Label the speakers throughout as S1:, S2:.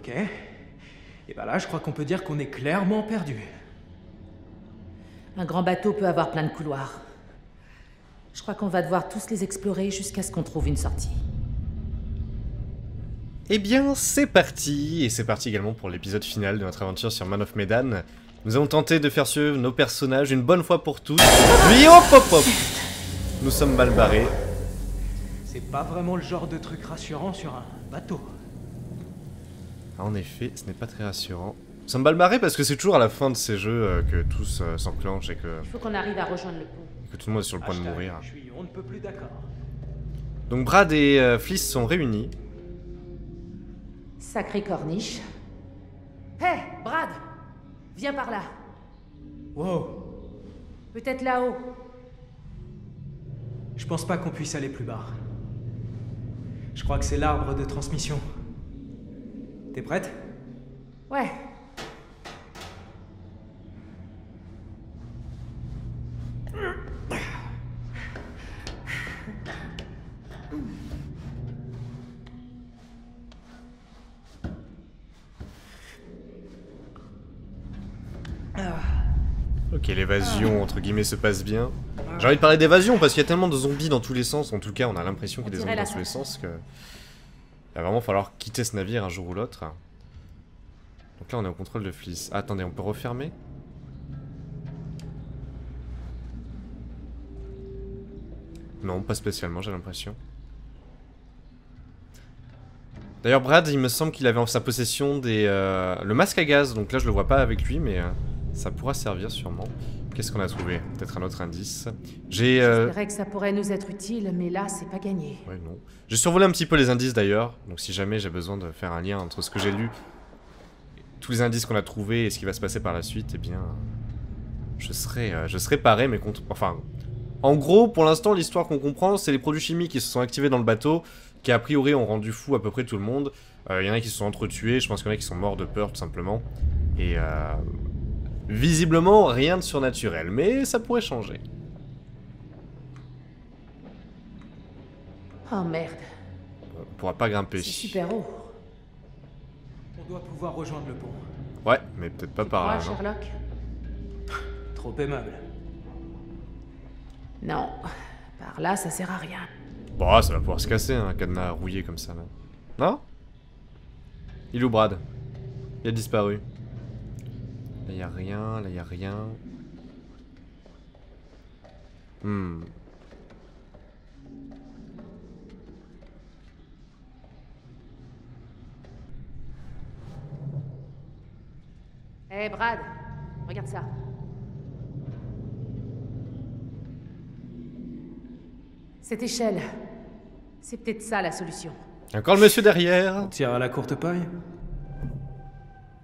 S1: Ok. Et bah là, je crois qu'on peut dire qu'on est clairement perdu.
S2: Un grand bateau peut avoir plein de couloirs. Je crois qu'on va devoir tous les explorer jusqu'à ce qu'on trouve une sortie.
S3: Eh bien, c'est parti Et c'est parti également pour l'épisode final de notre aventure sur Man of Medan. Nous allons tenter de faire suivre nos personnages une bonne fois pour toutes. Puis hop hop hop Nous sommes mal barrés.
S1: C'est pas vraiment le genre de truc rassurant sur un bateau.
S3: En effet, ce n'est pas très rassurant. Sommes mal barrés parce que c'est toujours à la fin de ces jeux euh, que tous euh, s'enclenchent et que,
S2: Il faut qu'on arrive à rejoindre le pont.
S3: que tout le monde est sur le point de mourir.
S1: Je suis on ne peut plus d'accord.
S3: Donc Brad et euh, Fliss sont réunis.
S2: Sacré corniche. Hé, Brad Viens par là.
S1: Wow.
S2: Peut-être là-haut.
S1: Je pense pas qu'on puisse aller plus bas. Je crois que c'est l'arbre de transmission. T'es prête?
S2: Ouais.
S3: Ok, l'évasion, entre guillemets, se passe bien. J'ai envie de parler d'évasion parce qu'il y a tellement de zombies dans tous les sens. En tout cas, on a l'impression qu'il y a des zombies dans tous les sens que... Il va vraiment falloir quitter ce navire un jour ou l'autre. Donc là, on est au contrôle de Fliss. Ah, attendez, on peut refermer? Non, pas spécialement, j'ai l'impression. D'ailleurs, Brad, il me semble qu'il avait en sa possession des, euh, le masque à gaz. Donc là, je le vois pas avec lui, mais euh, ça pourra servir sûrement. Qu'est-ce qu'on a trouvé? Peut-être un autre indice. J'ai... euh,
S2: J'espérais que ça pourrait nous être utile, mais là, c'est pas gagné.
S3: Ouais, non. J'ai survolé un petit peu les indices d'ailleurs, donc si jamais j'ai besoin de faire un lien entre ce que j'ai lu, tous les indices qu'on a trouvés et ce qui va se passer par la suite, eh bien, je serai, euh, je serai paré, mais contre... Enfin, en gros, pour l'instant, l'histoire qu'on comprend, c'est les produits chimiques qui se sont activés dans le bateau, qui a priori ont rendu fou à peu près tout le monde. Euh, Il y en a qui se sont entretués, je pense qu'il y en a qui sont morts de peur tout simplement. Et euh, visiblement, rien de surnaturel, mais ça pourrait changer.
S2: Oh merde,
S3: On pourra pas grimper.
S2: c'est super haut.
S1: On doit pouvoir rejoindre le pont.
S3: Ouais, mais peut-être pas
S2: Tu
S3: par là.
S2: Sherlock
S1: Trop aimable.
S2: Non, par là, ça sert à rien.
S3: Bon, ça va pouvoir se casser, hein, un cadenas rouillé comme ça, là. Non? Il est où Brad? Il a disparu. Là, y a rien, là, y a rien. Hmm.
S2: Hé, Brad, regarde ça. Cette échelle, c'est peut-être ça la solution.
S3: Encore le monsieur derrière
S1: On tire à la courte paille?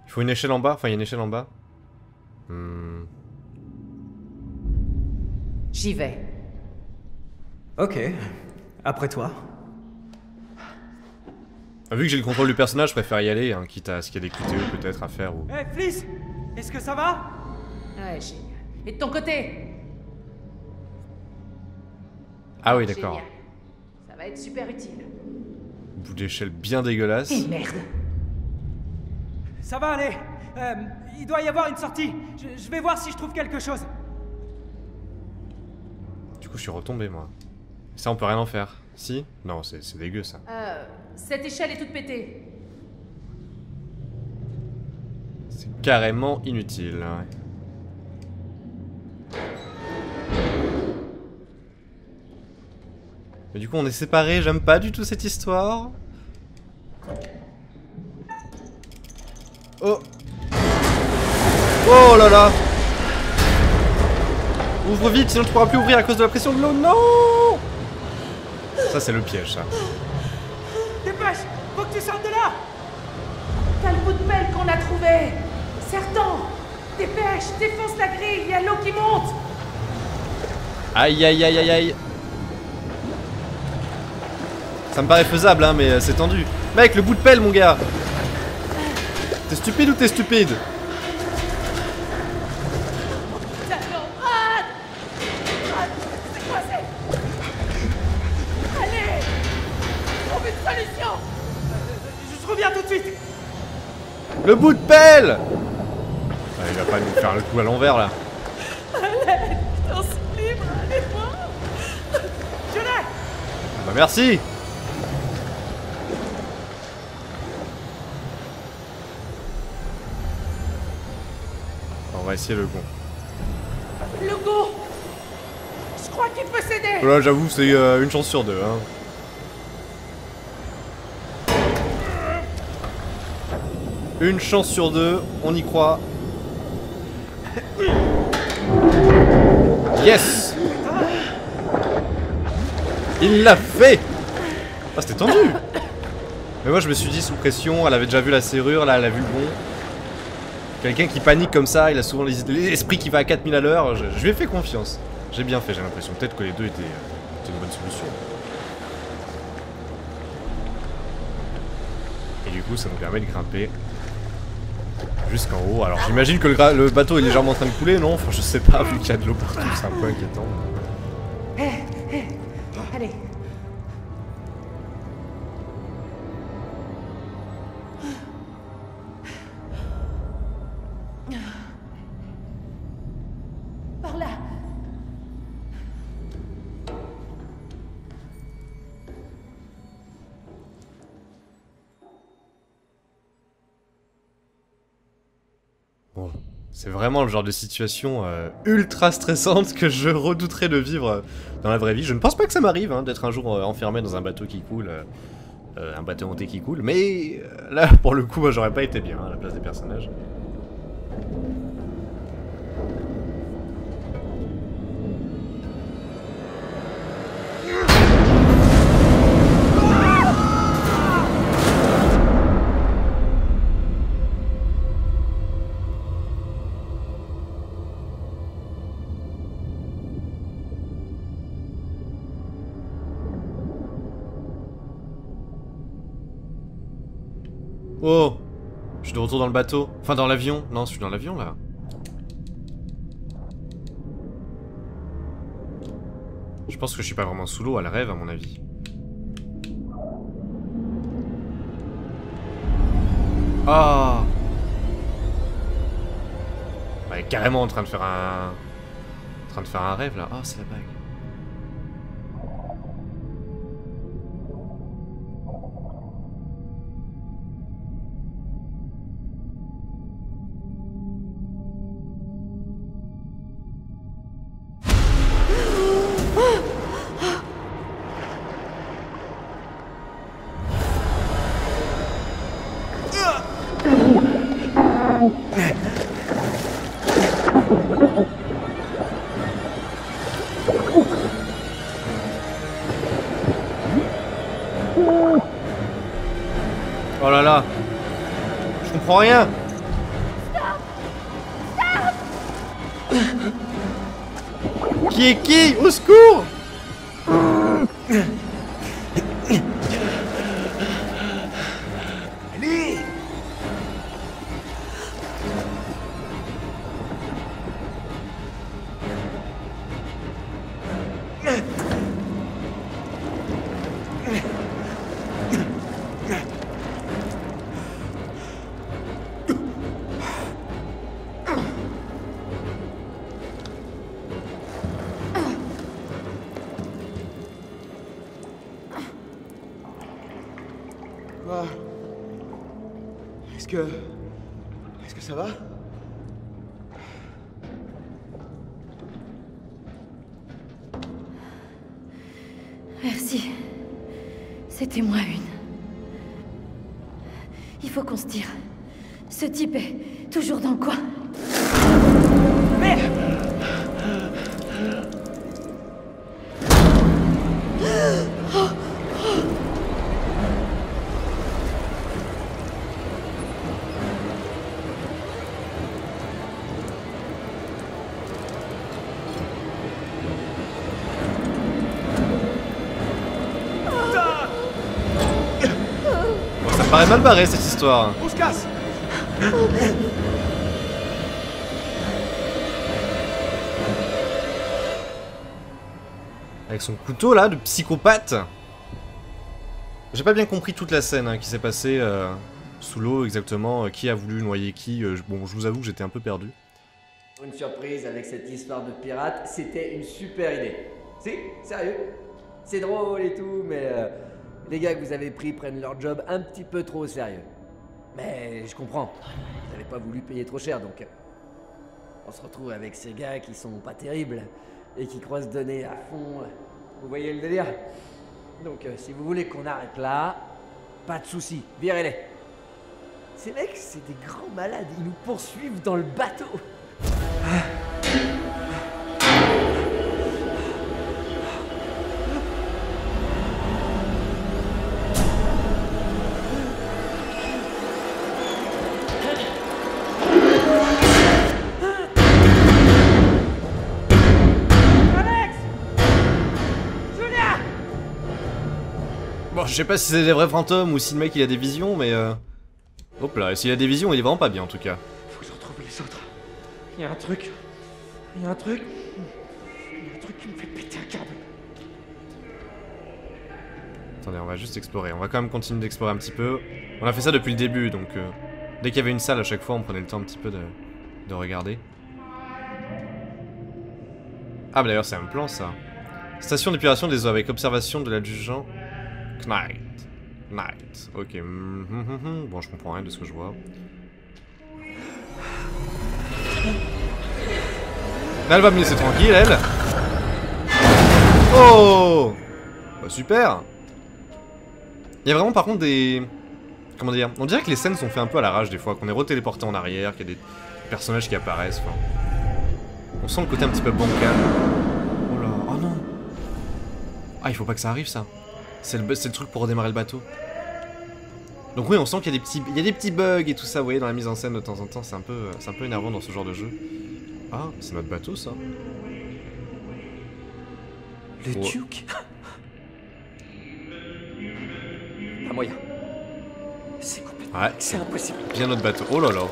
S3: Il faut une échelle en bas, enfin, il y a une échelle en bas. Hmm.
S2: J'y vais.
S1: Ok. Après toi.
S3: Ah, Vu que j'ai le contrôle du personnage, je préfère y aller, hein, quitte à ce qu'il y a des QTE peut-être à faire ou...
S1: Hé, Fliss Est-ce que ça va?
S2: Ouais, génial. Et de ton côté?
S3: Ah oui, d'accord.
S2: Ça va être super utile.
S3: Bout d'échelle bien dégueulasse.
S2: Et merde
S1: Ça va aller. Euh, il doit y avoir une sortie. Je, je vais voir si je trouve quelque chose.
S3: Du coup, je suis retombé, moi. Ça, on peut rien en faire. Si? Non, c'est c'est dégueu, ça.
S2: Euh, cette échelle est toute pétée.
S3: C'est carrément inutile. ouais. Mais du coup, on est séparés, j'aime pas du tout cette histoire. Oh Oh là là. Ouvre vite, sinon tu pourras plus ouvrir à cause de la pression de l'eau. Non. Ça, c'est le piège, ça.
S1: Dépêche Faut que tu sortes de là.
S2: T'as le bout de pelle qu'on a trouvé. Sertan Dépêche Défonce la grille Il y a l'eau qui monte.
S3: Aïe aïe aïe aïe aïe. Ça me paraît faisable hein mais euh, c'est tendu. Mec le bout de pelle mon gars. T'es stupide ou t'es stupide? Le bout de pelle ah, Il va pas nous faire le coup à l'envers là.
S4: L'ai
S3: Bah merci On va essayer le con.
S4: Le go Je crois qu'il peut s'aider
S3: Voilà, j'avoue, c'est euh, une chance sur deux. Hein. Une chance sur deux, on y croit. Yes Il l'a fait Ah, c'était tendu Mais moi, je me suis dit, sous pression, elle avait déjà vu la serrure, là, elle a vu le bon. Quelqu'un qui panique comme ça, il a souvent l'esprit qui va à 4000 à l'heure. Je, lui ai fait confiance. J'ai bien fait, j'ai l'impression. Peut-être que les deux étaient, euh, étaient une bonne solution. Et du coup, ça nous permet de grimper jusqu'en haut. Alors j'imagine que le, bateau est légèrement en train de couler, non? Enfin, je sais pas, vu qu'il y a de l'eau partout, c'est un peu inquiétant. C'est vraiment le genre de situation euh, ultra stressante que je redouterais de vivre euh, dans la vraie vie. Je ne pense pas que ça m'arrive hein, d'être un jour euh, enfermé dans un bateau qui coule, un bateau hanté qui coule, mais là, pour le coup, moi, j'aurais pas été bien hein, à la place des personnages. Dans le bateau. Enfin, dans l'avion. Non, je suis dans l'avion, là. Je pense que je suis pas vraiment sous l'eau, elle rêve, à mon avis. Ah Elle est carrément en train de faire un... En train de faire un rêve, là. Ah, c'est la bague. Qui est qui? Au secours
S5: C'était moi une. Il faut qu'on se tire. Ce type est toujours dans le coin.
S3: Paraît mal barré cette histoire.
S6: On se casse
S3: Avec son couteau là, de psychopathe. J'ai pas bien compris toute la scène hein, qui s'est passée. euh, sous l'eau exactement, euh, qui a voulu noyer qui. euh, bon, je vous avoue que j'étais un peu perdu.
S7: Une surprise avec cette histoire de pirate, c'était une super idée. Si, sérieux. C'est drôle et tout, mais euh, les gars que vous avez pris prennent leur job un petit peu trop au sérieux. Mais je comprends. Vous n'avez pas voulu payer trop cher, donc euh, on se retrouve avec ces gars qui sont pas terribles et qui croient se donner à fond. Vous voyez le délire? Donc euh, si vous voulez qu'on arrête là, pas de souci, virez-les. Ces mecs, c'est des grands malades, ils nous poursuivent dans le bateau.
S3: Sais pas si c'est des vrais fantômes ou si le mec il a des visions, mais euh... Hop là, et s'il a des visions, il est vraiment pas bien en tout cas.
S4: Faut que je retrouve les autres. Il y a un truc. Il y a un truc. Il y a un truc qui me fait péter un câble.
S3: Attendez, on va juste explorer. On va quand même continuer d'explorer un petit peu. On a fait ça depuis le début, donc euh, dès qu'il y avait une salle à chaque fois, on prenait le temps un petit peu de, de regarder. Ah bah d'ailleurs, c'est un plan ça. Station d'épuration des eaux avec observation de l'adjudant Knight. Knight. Ok. Bon, je comprends rien de ce que je vois. Là, elle va me laisser tranquille, elle. Oh Bah super il y a vraiment par contre des... Comment dire On dirait que les scènes sont faites un peu à la rage des fois, qu'on est retéléporté en arrière, qu'il y a des personnages qui apparaissent. On sent le côté un petit peu bancal. Oh là, oh non Ah, il faut pas que ça arrive ça. C'est le, le truc pour redémarrer le bateau. Donc oui, on sent qu'il y a des petits, il y a des petits bugs et tout ça, vous voyez, dans la mise en scène de temps en temps, c'est un peu, c'est un peu énervant dans ce genre de jeu. Ah, c'est notre bateau ça.
S7: Le
S3: Ouais.
S7: Duke Pas moyen. C'est complètement...
S3: Ouais,
S7: C'est impossible.
S3: bien notre bateau. Oh là là.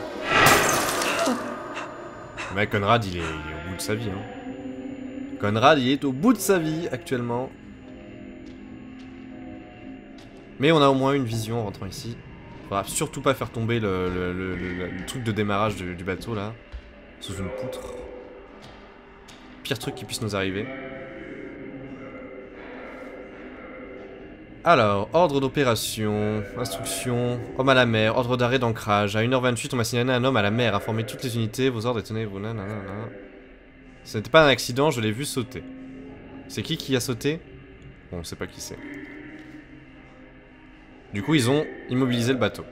S3: Mec Conrad, il est, il est au bout de sa vie. Hein. Conrad, il est au bout de sa vie actuellement. Mais on a au moins une vision en rentrant ici. Faudra surtout pas faire tomber le, truc de démarrage du, bateau là. Sous une poutre. Pire truc qui puisse nous arriver. Alors, ordre d'opération, instruction, homme à la mer, ordre d'arrêt d'ancrage. À 1h28, on m'a signalé un homme à la mer. Informez toutes les unités, vos ordres et tenez-vous. nanana. Ce n'était pas un accident, je l'ai vu sauter. C'est qui qui a sauté? Bon, on sait pas qui c'est. Du coup, ils ont immobilisé le bateau.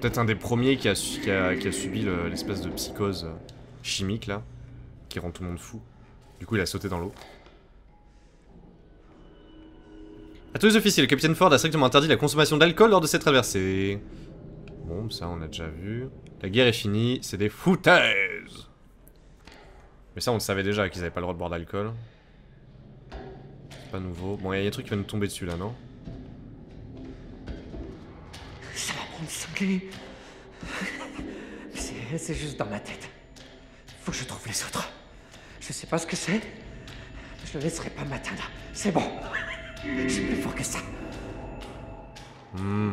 S3: Peut-être un des premiers qui a, subi le- l'espèce de psychose euh, chimique là, qui rend tout le monde fou. Du coup, il a sauté dans l'eau. À tous les officiers, le capitaine Ford a strictement interdit la consommation d'alcool lors de cette traversée. Bon, ça on a déjà vu. La guerre est finie, c'est des foutaises Mais ça on le savait déjà qu'ils avaient pas le droit de boire d'alcool. C'est pas nouveau. Bon, il y a des trucs qui viennent nous tomber dessus là, non?
S4: Ça va prendre cinglé. C'est c'est juste dans ma tête. Faut que je trouve les autres. Je sais pas ce que c'est. Je ne laisserai pas m'atteindre. C'est bon. Je suis plus fort que ça.
S3: Hmm.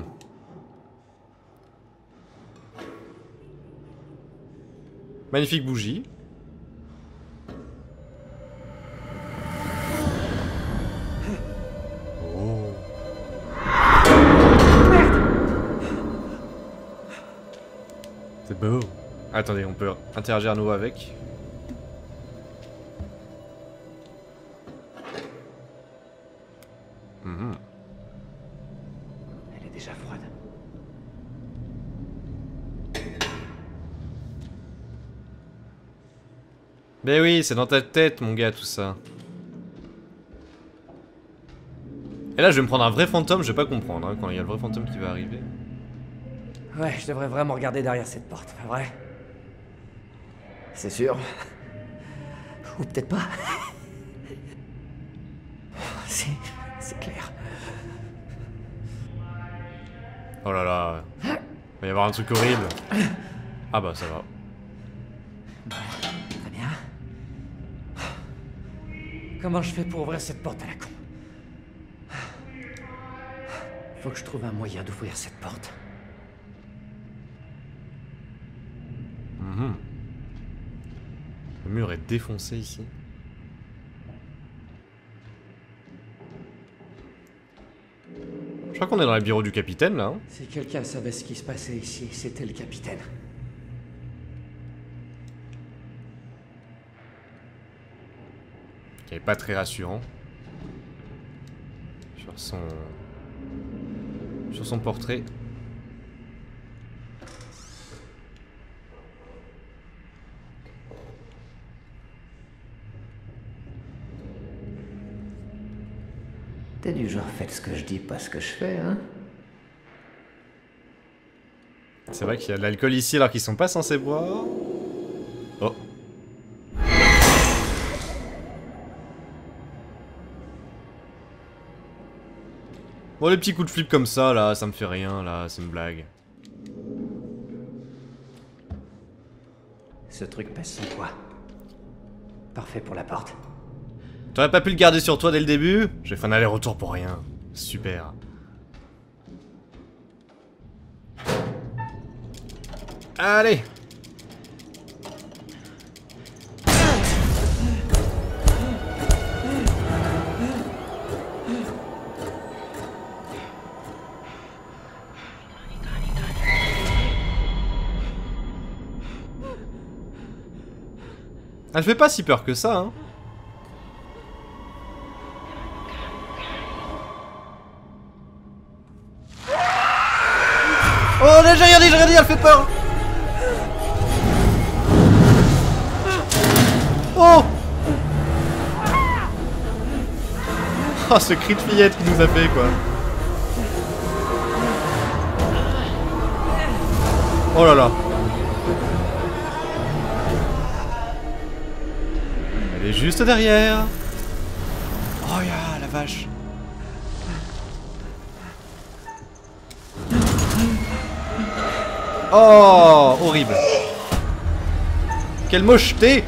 S3: Magnifique bougie. Beau. Attendez, on peut interagir à nouveau avec. Mhm.
S4: Elle est déjà froide.
S3: Mais oui, c'est dans ta tête, mon gars, tout ça. Et là, je vais me prendre un vrai fantôme, je vais pas comprendre hein, quand il y a le vrai fantôme qui va arriver.
S7: Ouais, je devrais vraiment regarder derrière cette porte, pas vrai? C'est sûr. Ou peut-être pas. C'est... c'est clair.
S3: Oh là là. Il va y avoir un truc horrible. Ah bah ça va.
S4: Très bien. Comment je fais pour ouvrir cette porte à la con?
S7: Faut que je trouve un moyen d'ouvrir cette porte.
S3: Mhm. Le mur est défoncé ici. Je crois qu'on est dans les bureaux du capitaine là. hein.
S7: Si quelqu'un savait ce qui se passait ici, c'était le capitaine.
S3: Qui est pas très rassurant. Sur son. Sur son portrait.
S7: T'es du genre faites ce que je dis, pas ce que je fais, hein
S3: C'est vrai qu'il y a de l'alcool ici alors qu'ils sont pas censés boire. Oh. Bon, les petits coups de flip comme ça, là, ça me fait rien, là, c'est une blague.
S7: Ce truc pèse son poids. Parfait pour la porte.
S3: T'aurais pas pu le garder sur toi dès le début? J'ai fait un aller-retour pour rien. Super. Allez Elle fait pas si peur que ça, hein. Oh, j'ai rien dit, elle fait peur Oh Oh, ce cri de fillette qui nous a fait, quoi. Oh là là. Elle est juste derrière. Oh ya, la vache. Oh, horrible. Quelle mocheté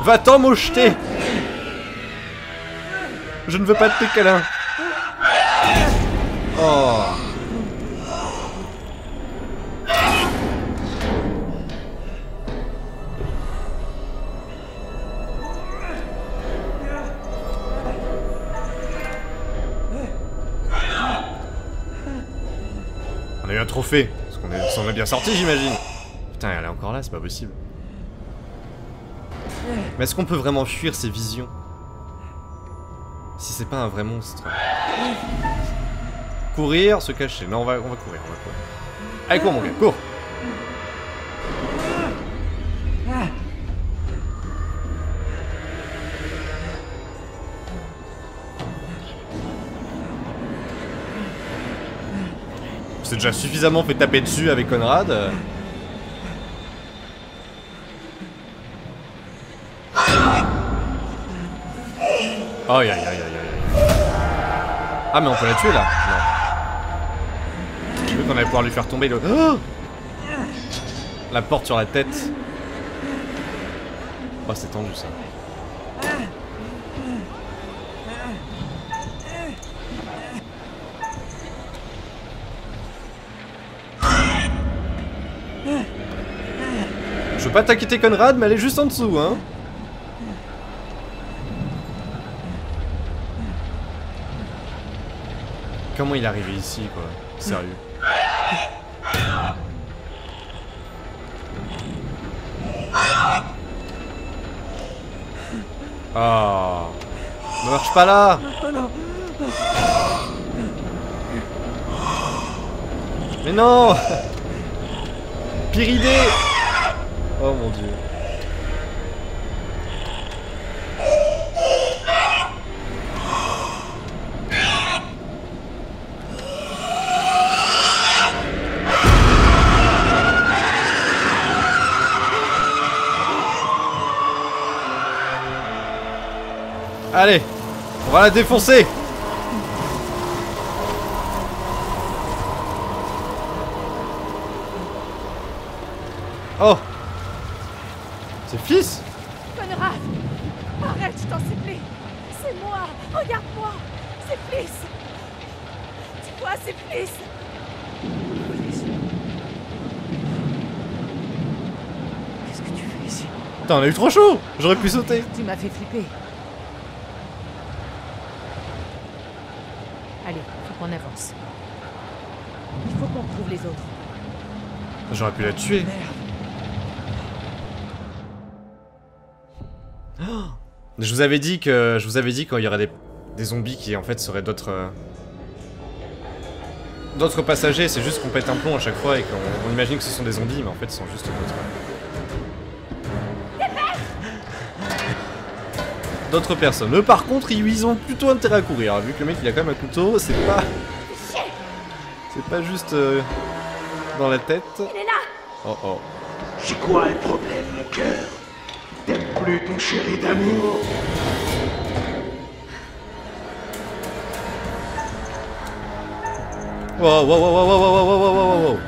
S3: Va-t'en mocheté Je ne veux pas de tes câlins. Oh. Parce qu'on s'en est bien sorti, j'imagine. Putain, elle est encore là, c'est pas possible. Mais est-ce qu'on peut vraiment fuir ces visions? Si c'est pas un vrai monstre. Courir, se cacher. Non, on va, on va courir, on va courir. Allez, cours, mon gars, cours déjà suffisamment fait taper dessus avec Conrad. Aïe aïe aïe aïe. Ah mais on peut la tuer là Non. J'ai vu qu'on allait pouvoir lui faire tomber le... Oh la porte sur la tête. Oh c'est tendu ça. Je veux pas t'inquiéter Conrad, mais elle est juste en dessous, hein. Comment il est arrivé ici, quoi? Sérieux? Ah. Ne marche pas là Mais non Pire idée Oh mon dieu. Allez, on va la défoncer Oh C'est fils
S2: Conrad Arrête, je t'en supplie C'est moi Regarde-moi C'est Fliss
S5: Toi, c'est plus
S4: Qu'est-ce que tu fais ici
S3: Putain, on a eu trop chaud J'aurais pu sauter
S2: Tu m'as fait flipper. Allez, faut qu'on avance. Il faut qu'on retrouve les autres.
S3: J'aurais pu la tuer. Oh je vous avais dit que je vous avais dit quand il y aurait des, des zombies qui en fait seraient d'autres euh, d'autres passagers. C'est juste qu'on pète un plomb à chaque fois et qu'on on imagine que ce sont des zombies, mais en fait, ce sont juste d'autres. D'autres personnes. Eux, par contre, ils, ils ont plutôt intérêt à courir. Vu que le mec il a quand même un couteau, c'est pas. C'est pas juste euh, dans la tête.
S5: Elle est là
S3: Oh oh.
S8: C'est quoi le problème, mon cœur? T'aimes plus ton chéri d'amour?
S3: Wow, wow, wow, wow, wow, wow, wow, wow, wow, wow.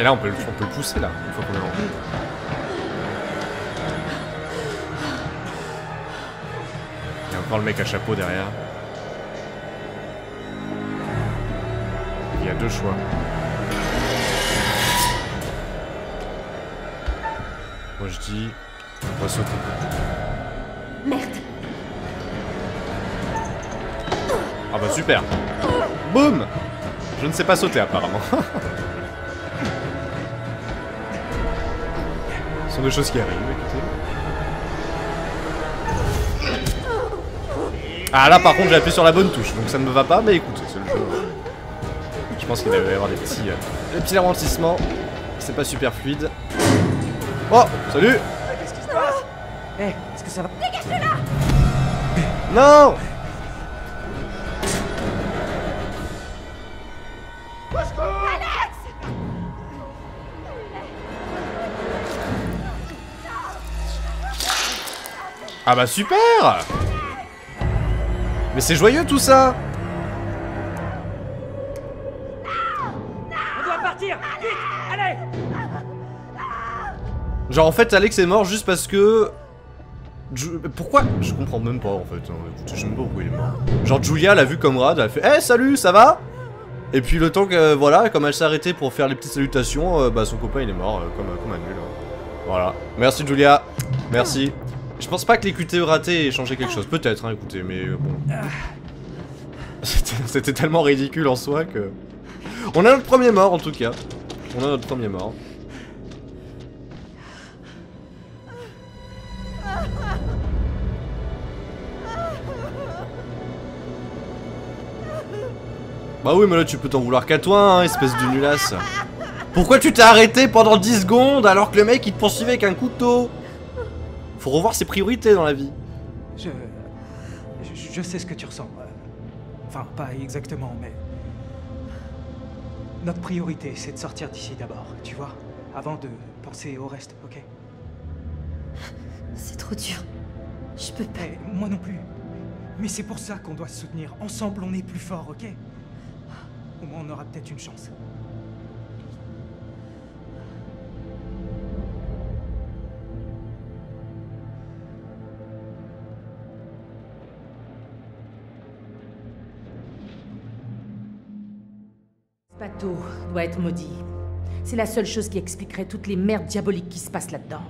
S3: Et là, on peut, le, on peut le pousser, là, une fois qu'on est en... Le mec à chapeau derrière. Il y a deux choix. Moi, je dis... On va sauter.
S5: Merde
S3: Ah bah super Boum Je ne sais pas sauter apparemment. Ce sont des choses qui arrivent, Ah là par contre j'ai appuyé sur la bonne touche, donc ça ne me va pas, mais écoutez, c'est le jeu. Je pense qu'il va y avoir des petits, euh, des petits ralentissements. C'est pas super fluide. Oh Salut
S4: Qu'est-ce qui se passe Eh, est-ce que ça va?
S3: Non Ah bah super Mais c'est joyeux tout ça
S4: On doit partir Vite Allez
S3: Genre en fait Alex est mort juste parce que... Pourquoi? Je comprends même pas en fait, hein. Je sais même pas pourquoi il est mort. Genre Julia l'a vu comme Rad, elle a fait « Eh salut, ça va ?» Et puis le temps que, euh, voilà, comme elle s'est arrêtée pour faire les petites salutations, euh, bah son copain il est mort, euh, comme, comme un nul. hein. Voilà. Merci Julia, merci. Je pense pas que les QTE ratés aient changé quelque chose, peut-être, hein, écoutez, mais euh, bon. C'était c'était tellement ridicule en soi que... On a notre premier mort en tout cas. On a notre premier mort. Bah oui, mais là tu peux t'en vouloir qu'à toi, hein, espèce de nulasse. Pourquoi tu t'es arrêté pendant 10 secondes alors que le mec il te poursuivait avec un couteau? Faut revoir ses priorités dans la vie.
S1: Je, je. je sais ce que tu ressens. Enfin, pas exactement, mais. Notre priorité, c'est de sortir d'ici d'abord, tu vois Avant de penser au reste, ok?
S5: C'est trop dur. Je peux pas.
S1: Moi non plus. Mais c'est pour ça qu'on doit se soutenir. Ensemble, on est plus fort, ok? Au moins, on aura peut-être une chance.
S2: Doit être maudit. C'est la seule chose qui expliquerait toutes les merdes diaboliques qui se passent là-dedans.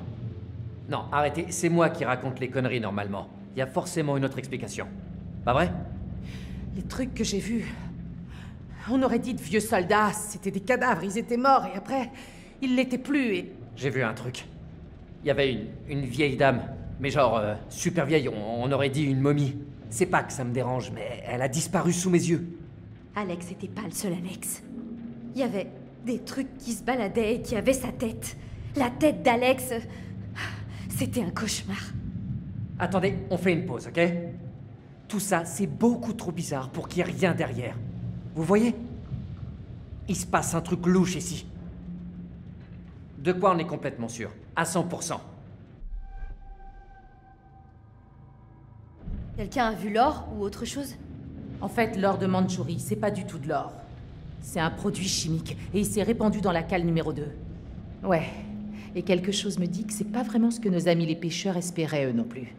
S7: Non, arrêtez, c'est moi qui raconte les conneries normalement. Il y a forcément une autre explication. Pas vrai?
S2: Les trucs que j'ai vus. On aurait dit de vieux soldats, c'était des cadavres, ils étaient morts et après, ils l'étaient plus et.
S7: J'ai vu un truc. Il y avait une, une vieille dame, mais genre euh, super vieille, on, on aurait dit une momie. C'est pas que ça me dérange, mais elle a disparu sous mes yeux.
S5: Alex était pas le seul Alex. Il y avait des trucs qui se baladaient et qui avaient sa tête. La tête d'Alex. C'était un cauchemar.
S7: Attendez, on fait une pause, ok? Tout ça, c'est beaucoup trop bizarre pour qu'il y ait rien derrière. Vous voyez? Il se passe un truc louche ici. De quoi on est complètement sûr? À 100%.
S5: Quelqu'un a vu l'or ou autre chose?
S2: En fait, l'or de Mandchourie, c'est pas du tout de l'or. C'est un produit chimique, et il s'est répandu dans la cale numéro 2. Ouais, et quelque chose me dit que c'est pas vraiment ce que nos amis les pêcheurs espéraient eux non plus.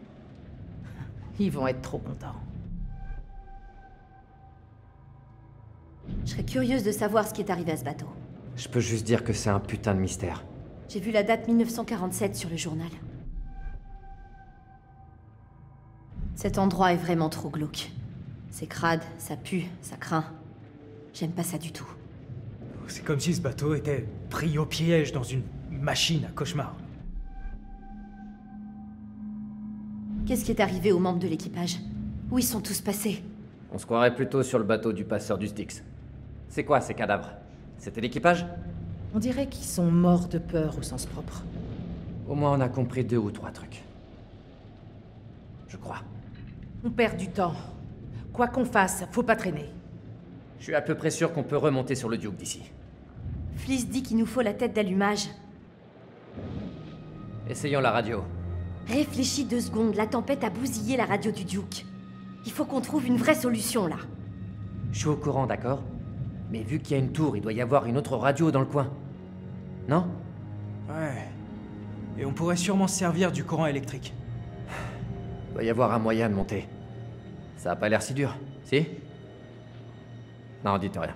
S2: Ils vont être trop contents.
S5: Je serais curieuse de savoir ce qui est arrivé à ce bateau.
S4: Je peux juste dire que c'est un putain de mystère.
S5: J'ai vu la date 1947 sur le journal. Cet endroit est vraiment trop glauque. C'est crade, ça pue, ça craint. J'aime pas ça du tout.
S1: C'est comme si ce bateau était pris au piège dans une machine à cauchemar.
S5: Qu'est-ce qui est arrivé aux membres de l'équipage? Où ils sont tous passés?
S7: On se croirait plutôt sur le bateau du passeur du Styx. C'est quoi ces cadavres? C'était l'équipage?
S2: On dirait qu'ils sont morts de peur au sens propre.
S7: Au moins on a compris deux ou trois trucs. Je crois.
S2: On perd du temps. Quoi qu'on fasse, faut pas traîner.
S7: Je suis à peu près sûr qu'on peut remonter sur le Duke d'ici.
S5: Fliss dit qu'il nous faut la tête d'allumage.
S7: Essayons la radio.
S5: Réfléchis deux secondes, la tempête a bousillé la radio du Duke. Il faut qu'on trouve une vraie solution là.
S7: Je suis au courant, d'accord Mais vu qu'il y a une tour, il doit y avoir une autre radio dans le coin. Non?
S1: Ouais. Et on pourrait sûrement se servir du courant électrique.
S7: Il doit y avoir un moyen de monter. Ça a pas l'air si dur, si? Non, dites rien.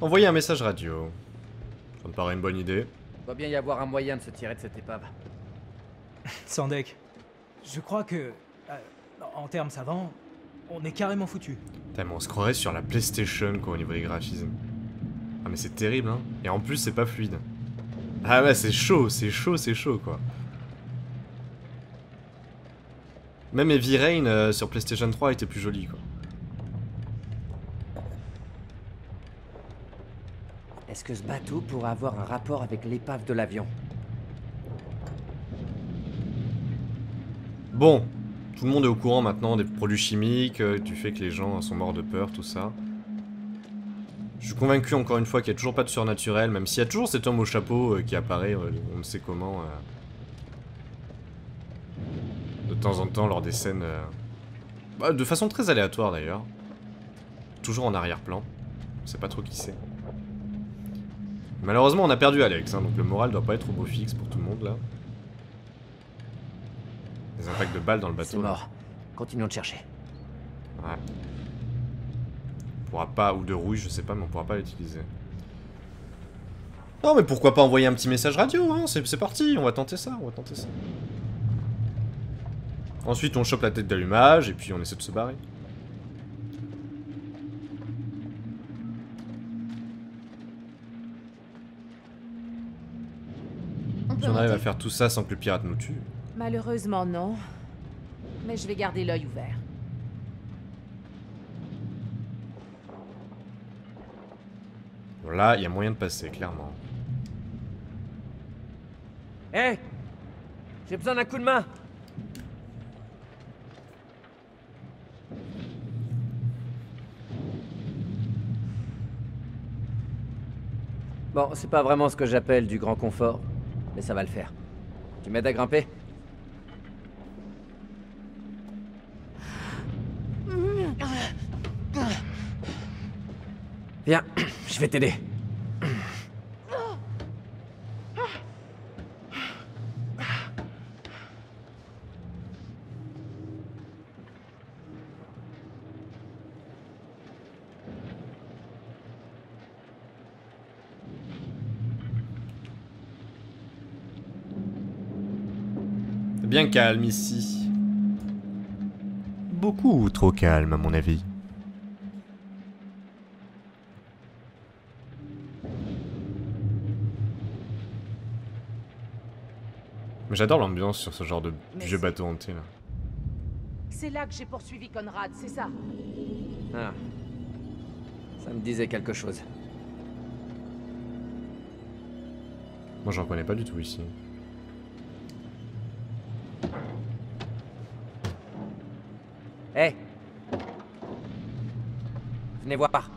S3: Envoyer un message radio. Ça me paraît une bonne idée.
S7: Il doit bien y avoir un moyen de se tirer de cette épave.
S1: Sandek, je crois que, euh, en termes savants, on est carrément foutu.
S3: Putain, mais on se croirait sur la PlayStation quoi au niveau des graphismes. Ah mais c'est terrible hein. Et en plus c'est pas fluide. Ah ouais c'est chaud, c'est chaud, c'est chaud quoi. Même Heavy Rain euh, sur PlayStation 3 était plus joli quoi.
S7: Est-ce que ce bateau pourrait avoir un rapport avec l'épave de l'avion?
S3: Bon, tout le monde est au courant maintenant des produits chimiques, euh, du fait que les gens sont morts de peur, tout ça. Je suis convaincu encore une fois qu'il n'y a toujours pas de surnaturel, même s'il y a toujours cet homme au chapeau euh, qui apparaît, euh, on ne sait comment, euh, de temps en temps lors des scènes, bah, de façon très aléatoire d'ailleurs. Toujours en arrière-plan, on sait pas trop qui c'est. Malheureusement on a perdu Alex, hein, donc le moral doit pas être au beau fixe pour tout le monde là. Des impacts de balles dans le
S7: C'est
S3: bateau. là.
S7: mort. Continuons de chercher.
S3: Ouais. On pourra pas, ou de rouille, je sais pas, mais on pourra pas l'utiliser. Non, mais pourquoi pas envoyer un petit message radio, hein C'est parti, on va tenter ça, on va tenter ça. Ensuite, on chope la tête d'allumage, et puis on essaie de se barrer.
S5: On
S3: Si on arrive à
S5: monter.
S3: faire tout ça sans que le pirate nous tue.
S2: Malheureusement, non. Mais je vais garder l'œil ouvert.
S3: Là, il y a moyen de passer, clairement.
S7: Hé J'ai besoin d'un coup de main Bon, c'est pas vraiment ce que j'appelle du grand confort, mais ça va le faire. Tu m'aides à grimper? Viens, je vais t'aider.
S3: Bien calme ici. Beaucoup trop calme, à mon avis. Mais j'adore l'ambiance sur ce genre de
S2: Mais
S3: vieux
S2: c'est-
S3: bateau hanté là.
S2: C'est là que j'ai poursuivi Conrad, c'est ça
S7: Ah. Ça me disait quelque chose.
S3: Moi j'en connais pas du tout ici.
S7: Hé Venez voir.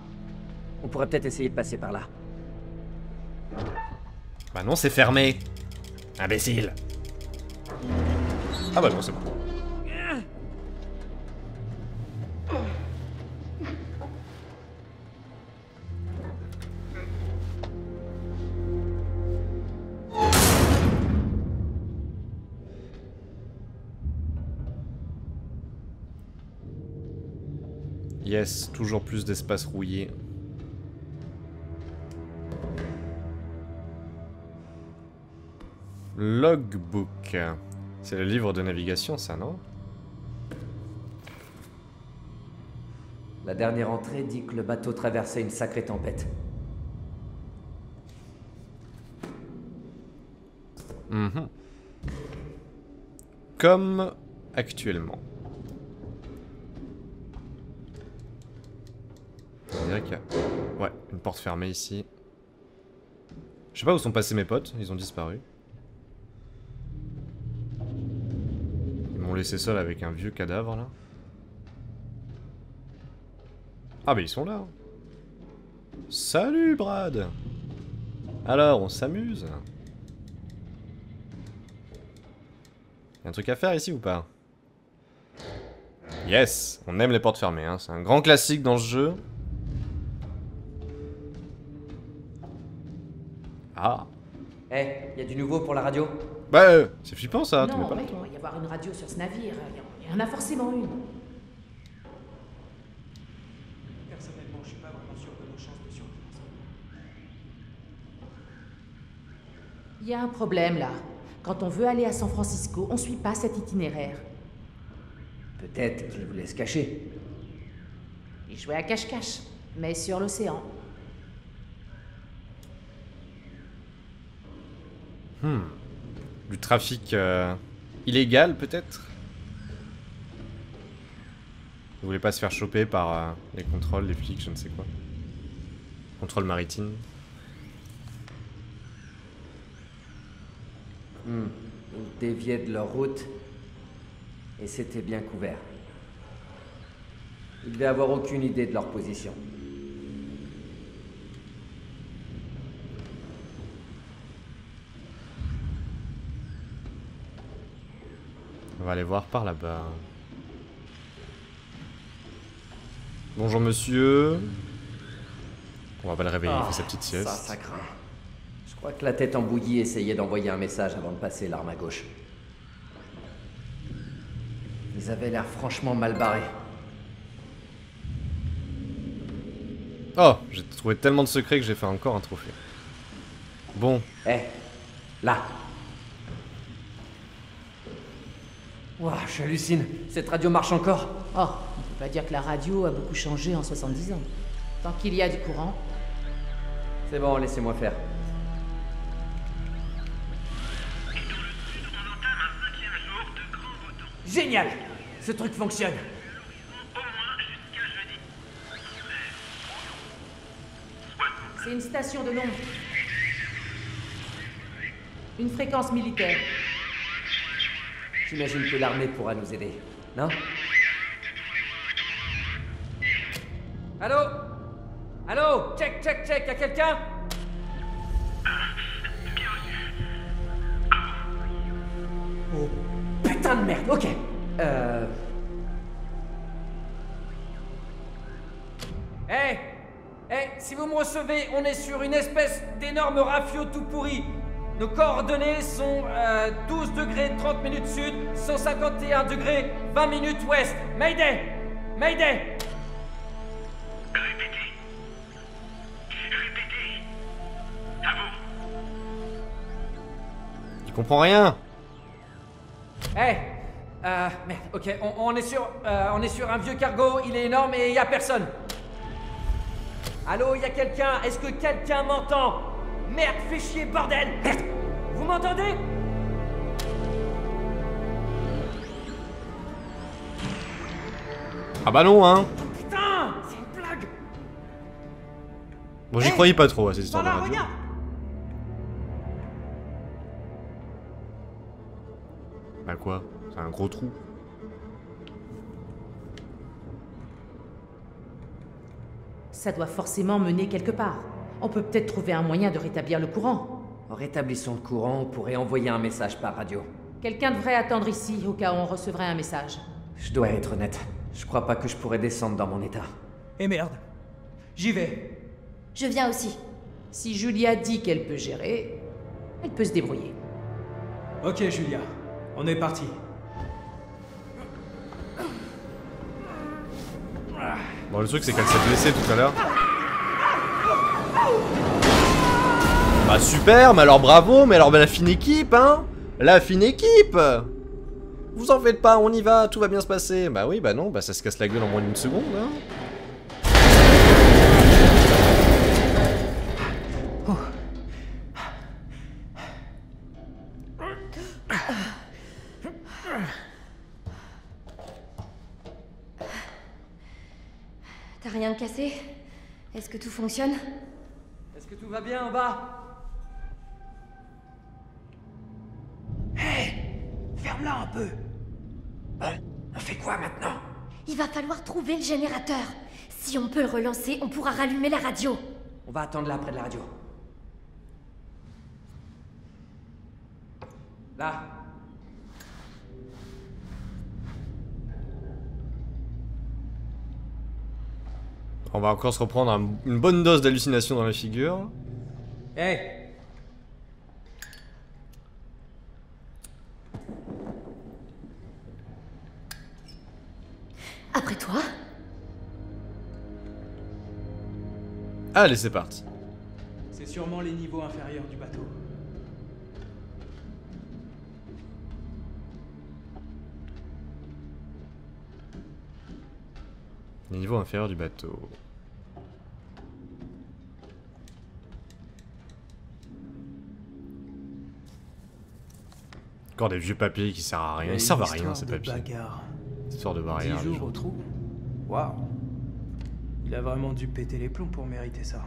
S7: On pourrait peut-être essayer de passer par là.
S3: Bah non, c'est fermé. Imbécile. Ah bah non, c'est. Yes, toujours plus d'espace rouillé. Logbook. C'est le livre de navigation, ça, non?
S7: La dernière entrée dit que le bateau traversait une sacrée tempête.
S3: Mhm. Comme actuellement. On dirait qu'il y a... Ouais, une porte fermée ici. Je sais pas où sont passés mes potes, ils ont disparu. Ils m'ont laissé seul avec un vieux cadavre là. Ah bah ils sont là. Salut Brad Alors, on s'amuse Y'a un truc à faire ici ou pas? Yes On aime les portes fermées, hein. c'est un grand classique dans ce jeu. Ah
S7: Eh, y a du nouveau pour la radio?
S3: Bah, euh, c'est flippant ça,
S2: non,
S3: pas
S2: mais
S3: le
S2: il doit y avoir une radio sur ce navire. Il y en a forcément une.
S1: Personnellement, je suis pas vraiment sûr de nos chances de survie.
S2: Il y a un problème là. Quand on veut aller à San Francisco, on suit pas cet itinéraire.
S7: Peut-être qu'il vous laisse cacher.
S2: Il jouait à cache-cache, mais sur l'océan.
S3: Hmm. Trafic euh, illégal peut-être? Vous voulez pas se faire choper par euh, les contrôles, les flics, je ne sais quoi? Contrôle maritime.
S7: Hmm. Ils déviaient de leur route et c'était bien couvert. Ils devaient avoir aucune idée de leur position.
S3: Va aller voir par là-bas. Bonjour monsieur. On va pas le réveiller, il
S7: Ah,
S3: fait sa petite sieste.
S7: Ça, ça craint. Je crois que la tête en bouillie essayait d'envoyer un message avant de passer l'arme à gauche. Ils avaient l'air franchement mal barrés.
S3: Oh, j'ai trouvé tellement de secrets que j'ai fait encore un trophée. Bon,
S7: Eh, là. Ouah, j'hallucine. Cette radio marche encore.
S2: Oh, on peut pas dire que la radio a beaucoup changé en 70 ans. Tant qu'il y a du courant,
S7: C'est bon, laissez-moi faire. Génial Ce truc fonctionne.
S2: c'est une station de nombre. Une fréquence militaire.
S7: J'imagine que l'armée pourra nous aider, non? Allô? Allô? Check, check, check, y'a quelqu'un? Oh, putain de merde, ok. Euh... Hey Hey, si vous me recevez, on est sur une espèce d'énorme rafio tout pourri. Nos coordonnées sont euh, 12 degrés 30 minutes sud, 151 degrés 20 minutes ouest. Mayday Mayday
S3: il comprend rien.
S7: Hey euh, merde, ok, on, on est sur, euh, on est sur un vieux cargo, il est énorme et il y a personne. Allô, il y a quelqu'un Est-ce que quelqu'un m'entend? Merde, fais chier, bordel Merde Vous m'entendez?
S3: Ah bah non, hein.
S7: Putain C'est une blague
S3: Bon, j'y
S7: Hey
S3: croyais pas trop à cette histoire de
S7: Voilà,
S3: radio.
S7: regarde
S3: Bah quoi C'est un gros trou.
S2: Ça doit forcément mener quelque part. On peut peut-être trouver un moyen de rétablir le courant.
S7: En rétablissant le courant, on pourrait envoyer un message par radio.
S2: Quelqu'un devrait attendre ici au cas où on recevrait un message.
S7: Je dois être honnête, je crois pas que je pourrais descendre dans mon état.
S1: Et merde. J'y vais.
S5: Je viens aussi.
S2: Si Julia dit qu'elle peut gérer, elle peut se débrouiller.
S1: Ok, Julia. On est parti.
S3: Bon, le truc, c'est qu'elle s'est blessée tout à l'heure. Bah super, mais alors bravo, mais alors bah, la fine équipe, hein. La fine équipe. Vous en faites pas, on y va, tout va bien se passer. Bah oui, bah non, bah ça se casse la gueule en moins d'une seconde, hein.
S5: T'as rien de cassé? Est-ce que tout fonctionne?
S7: Est-ce que tout va bien en bas?
S4: Ferme-la un peu. Bon, on fait quoi maintenant?
S5: Il va falloir trouver le générateur. Si on peut le relancer, on pourra rallumer la radio.
S7: On va attendre là près de la radio. Là.
S3: On va encore se reprendre un- une bonne dose d'hallucination dans la figure.
S1: Hé
S5: Après toi
S3: Allez, c'est parti.
S1: C'est sûrement les niveaux inférieurs du bateau.
S3: Les niveaux inférieurs du bateau. Encore des vieux papiers qui servent à rien. Ils servent à rien ces papiers. Histoire de barrière.
S1: 10
S3: les
S1: jours au trou. Waouh. Il a vraiment dû péter les plombs pour mériter ça.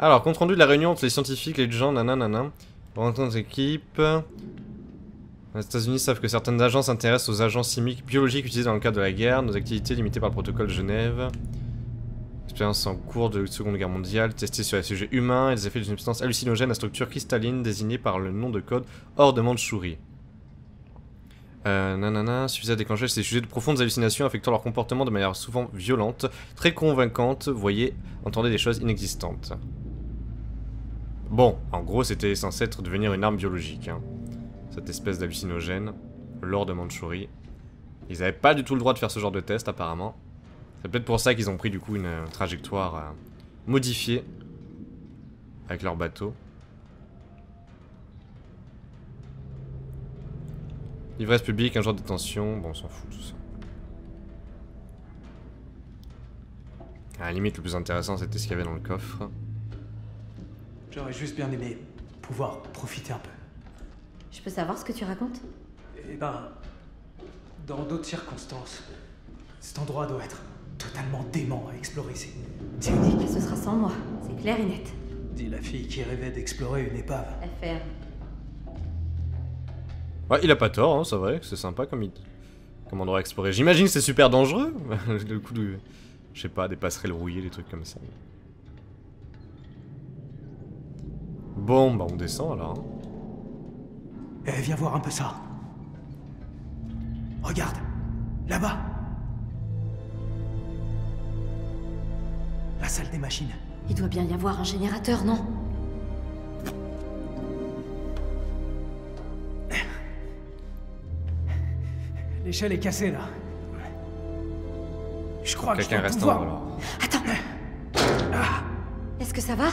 S3: Alors, compte rendu de la réunion entre les scientifiques, les gens, nanana. Rencontre d'équipe. Les États-Unis savent que certaines agences s'intéressent aux agents chimiques biologiques utilisés dans le cadre de la guerre, nos activités limitées par le protocole de Genève. Expérience en cours de Seconde Guerre mondiale, testée sur les sujets humains et les effets d'une substance hallucinogène à structure cristalline désignée par le nom de code hors de Mandchourie. Euh, nanana, suffisait à déclencher ces sujets de profondes hallucinations affectant leur comportement de manière souvent violente, très convaincante, voyez, entendez des choses inexistantes. Bon, en gros, c'était censé être devenir une arme biologique, hein. cette espèce d'hallucinogène, l'or de Mandchourie. Ils avaient pas du tout le droit de faire ce genre de test, apparemment. C'est peut-être pour ça qu'ils ont pris du coup une euh, trajectoire euh, modifiée avec leur bateau. Ivresse publique, un jour de détention, bon, on s'en fout tout ça. À la limite, le plus intéressant, c'était ce qu'il y avait dans le coffre.
S1: J'aurais juste bien aimé pouvoir profiter un peu.
S5: Je peux savoir ce que tu racontes?
S1: Eh ben, dans d'autres circonstances, cet endroit doit être totalement dément à explorer. C'est c'est unique.
S5: Ce sera sans moi, c'est clair et net.
S1: Dit la fille qui rêvait d'explorer une épave.
S5: Elle ferme.
S3: Ouais, il a pas tort, hein, c'est vrai, que c'est sympa comme, il... comme endroit à explorer. J'imagine que c'est super dangereux, le coup de... Je sais pas, des passerelles rouillées, des trucs comme ça. Bon, bah on descend alors. hein.
S1: Eh, viens voir un peu ça. Regarde, là-bas. La salle des machines.
S5: Il doit bien y avoir un générateur, non
S1: L'échelle est cassée là. Je crois que je
S3: Quelqu'un
S1: dois
S3: reste en haut alors.
S5: Attends Est-ce que ça va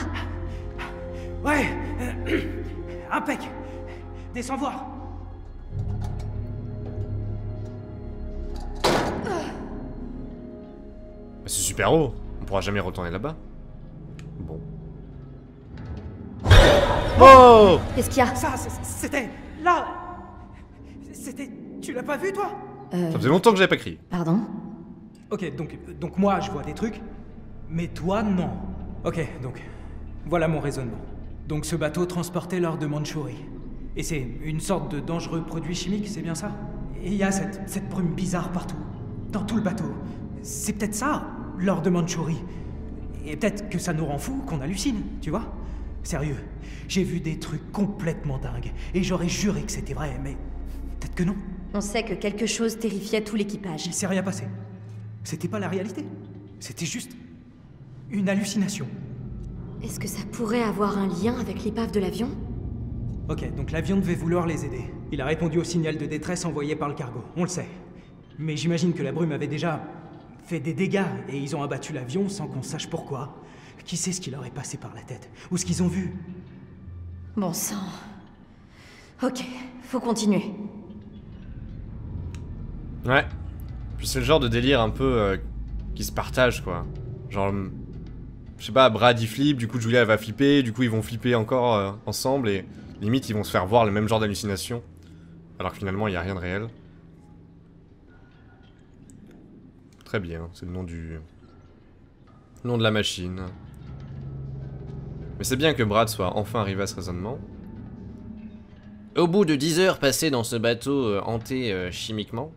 S1: Ouais Impec Descends voir
S3: c'est super haut, pourra jamais retourner là-bas. Bon. Oh
S5: Qu'est-ce qu'il y a?
S1: Ça, c'était là C'était... Tu l'as pas vu toi?
S5: Euh,
S3: Ça faisait longtemps que j'avais pas crié.
S5: pardon?
S1: Ok, donc, donc moi je vois des trucs, mais toi non. Ok, donc voilà mon raisonnement. Donc ce bateau transportait l'or de Mandchourie. Et c'est une sorte de dangereux produit chimique, c'est bien ça? Et il y a cette, cette brume bizarre partout, dans tout le bateau. C'est peut-être ça, l'or de Mandchourie. Et peut-être que ça nous rend fous, qu'on hallucine, tu vois Sérieux, j'ai vu des trucs complètement dingues, et j'aurais juré que c'était vrai, mais peut-être que non.
S5: On sait que quelque chose terrifiait tout l'équipage.
S1: Il s'est rien passé. C'était pas la réalité. C'était juste une hallucination.
S5: Est-ce que ça pourrait avoir un lien avec l'épave de l'avion?
S1: Ok, donc l'avion devait vouloir les aider. Il a répondu au signal de détresse envoyé par le cargo, on le sait. Mais j'imagine que la brume avait déjà fait des dégâts et ils ont abattu l'avion sans qu'on sache pourquoi. Qui sait ce qui leur est passé par la tête Ou ce qu'ils ont vu?
S5: Bon sang. Ok, faut continuer.
S3: Ouais. Puis c'est le genre de délire un peu euh, qui se partage, quoi. Genre, je sais pas, Brad il flippe, du coup Julia elle va flipper, du coup ils vont flipper encore euh, ensemble et limite ils vont se faire voir le même genre d'hallucination. Alors que finalement il n'y a rien de réel. Très bien, c'est le nom du... le nom de la machine. Mais c'est bien que Brad soit enfin arrivé à ce raisonnement. Au bout de 10 heures passées dans ce bateau euh, hanté euh, chimiquement,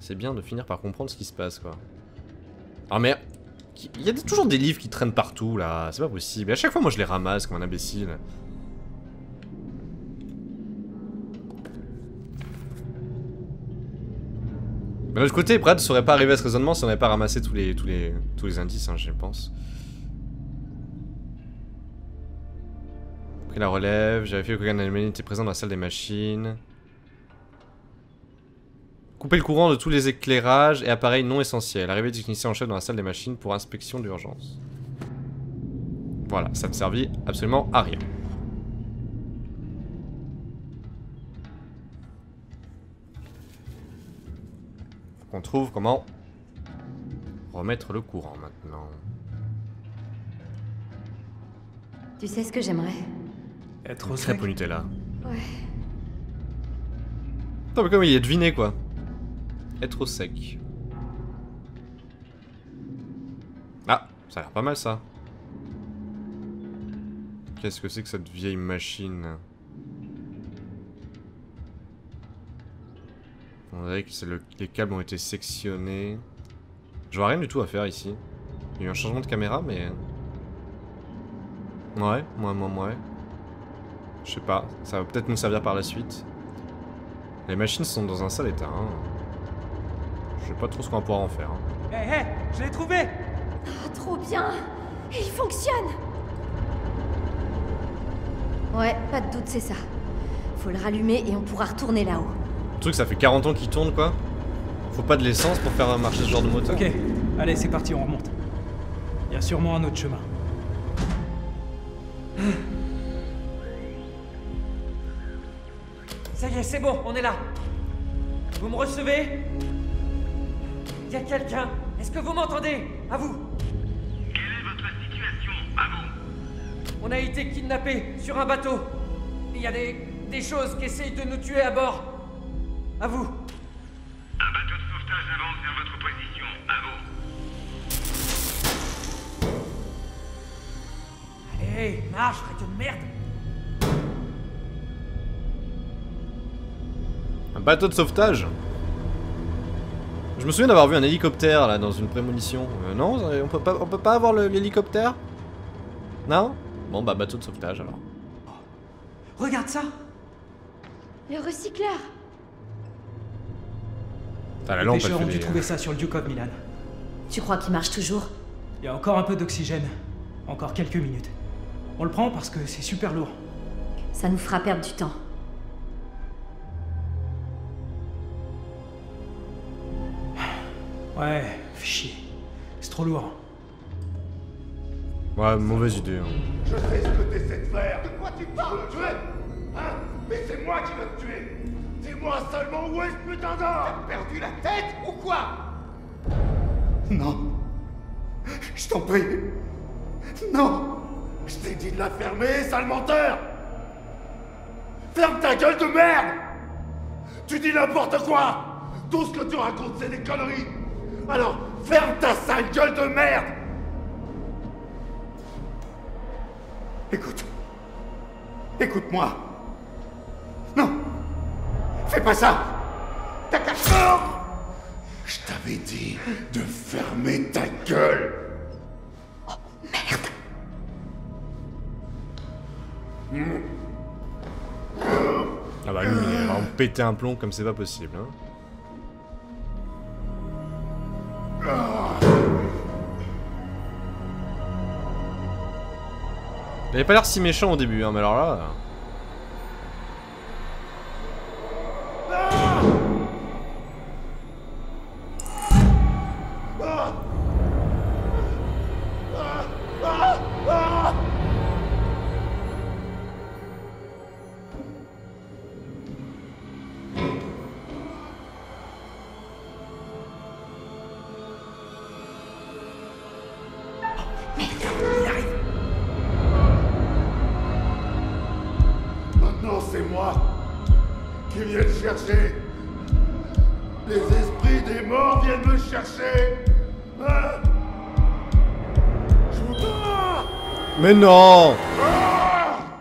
S3: c'est bien de finir par comprendre ce qui se passe, quoi. Ah mais... Il y a toujours des livres qui traînent partout, là. C'est pas possible. Et à chaque fois, moi, je les ramasse comme un imbécile. Mais de l'autre côté, Brad serait pas arrivé à ce raisonnement si on n'avait pas ramassé tous les, indices, hein, je pense. Pris la relève, j'ai vérifié qu'aucun animal était présent dans la salle des machines. Couper le courant de tous les éclairages et appareils non essentiels. Arriver du technicien en chef dans la salle des machines pour inspection d'urgence. Voilà, ça ne servit absolument à rien. Qu'on trouve comment remettre le courant maintenant.
S5: Tu sais ce que j'aimerais?
S1: Être au
S3: Crêpe
S1: sec
S3: au Nutella.
S5: Ouais.
S3: Attends, mais comme il est deviné quoi? Être au sec. Ah, ça a l'air pas mal ça. Qu'est-ce que c'est que cette vieille machine? On dirait que c'est le- les câbles ont été sectionnés. Je vois rien du tout à faire ici. Il y a eu un changement de caméra, mais... Ouais, ouais, ouais, ouais. Je sais pas, ça va peut-être nous servir par la suite. Les machines sont dans un sale état. Hein. Je sais pas trop ce qu'on va pouvoir en faire. hein.
S1: Hé, hé, je l'ai trouvé
S5: Ah, trop bien Et il fonctionne Ouais, pas de doute, c'est ça. Faut le rallumer et on pourra retourner là-haut.
S3: Le truc, ça fait 40 ans qu'il tourne quoi. Faut pas de l'essence pour faire marcher ce genre de moteur.
S1: Ok, allez, c'est parti, on remonte. Il y a sûrement un autre chemin.
S4: Ça y est, c'est bon, on est là. Vous me recevez? Y a quelqu'un Est-ce que vous m'entendez? À vous
S8: Quelle est votre situation À vous
S4: On a été kidnappés sur un bateau. Il y a des, des choses qui essayent de nous tuer à bord. À vous.
S8: Un bateau de sauvetage avance vers votre position. À vous.
S4: Allez, marche, radio de merde
S3: Un bateau de sauvetage Je me souviens d'avoir vu un hélicoptère là dans une prémonition. Euh, non, on peut pas, on peut pas avoir le- l'hélicoptère? Non? Bon bah bateau de sauvetage alors.
S4: Regarde ça
S5: Le recycleur
S3: T'as la
S1: Les
S3: lampe,
S1: pêcheurs ont dû
S3: des-
S1: trouver ça sur le Duke of Milan.
S5: Tu crois qu'il marche toujours?
S1: Il y a encore un peu d'oxygène. Encore quelques minutes. On le prend parce que c'est super lourd.
S5: Ça nous fera perdre du temps.
S1: Ouais, fais chier. C'est trop lourd.
S3: Ouais, mauvaise idée. hein.
S8: Je sais ce que t'essaies de faire. De quoi tu parles? Tu veux me tuer Hein? Mais c'est moi qui veux te tuer. Dis-moi seulement où est ce putain d'or T'as perdu la tête ou quoi? Non. Je t'en prie. Non. Je t'ai dit de la fermer, sale menteur Ferme ta gueule de merde Tu dis n'importe quoi Tout ce que tu racontes, c'est des conneries Alors, ferme ta sale gueule de merde Écoute. Écoute-moi. Fais pas ça. T'as qu'à Non Je t'avais dit de fermer ta gueule.
S3: Ah bah lui, il est vraiment pété un plomb comme c'est pas possible. Hein. Il avait pas l'air si méchant au début, hein, mais alors là... Mais non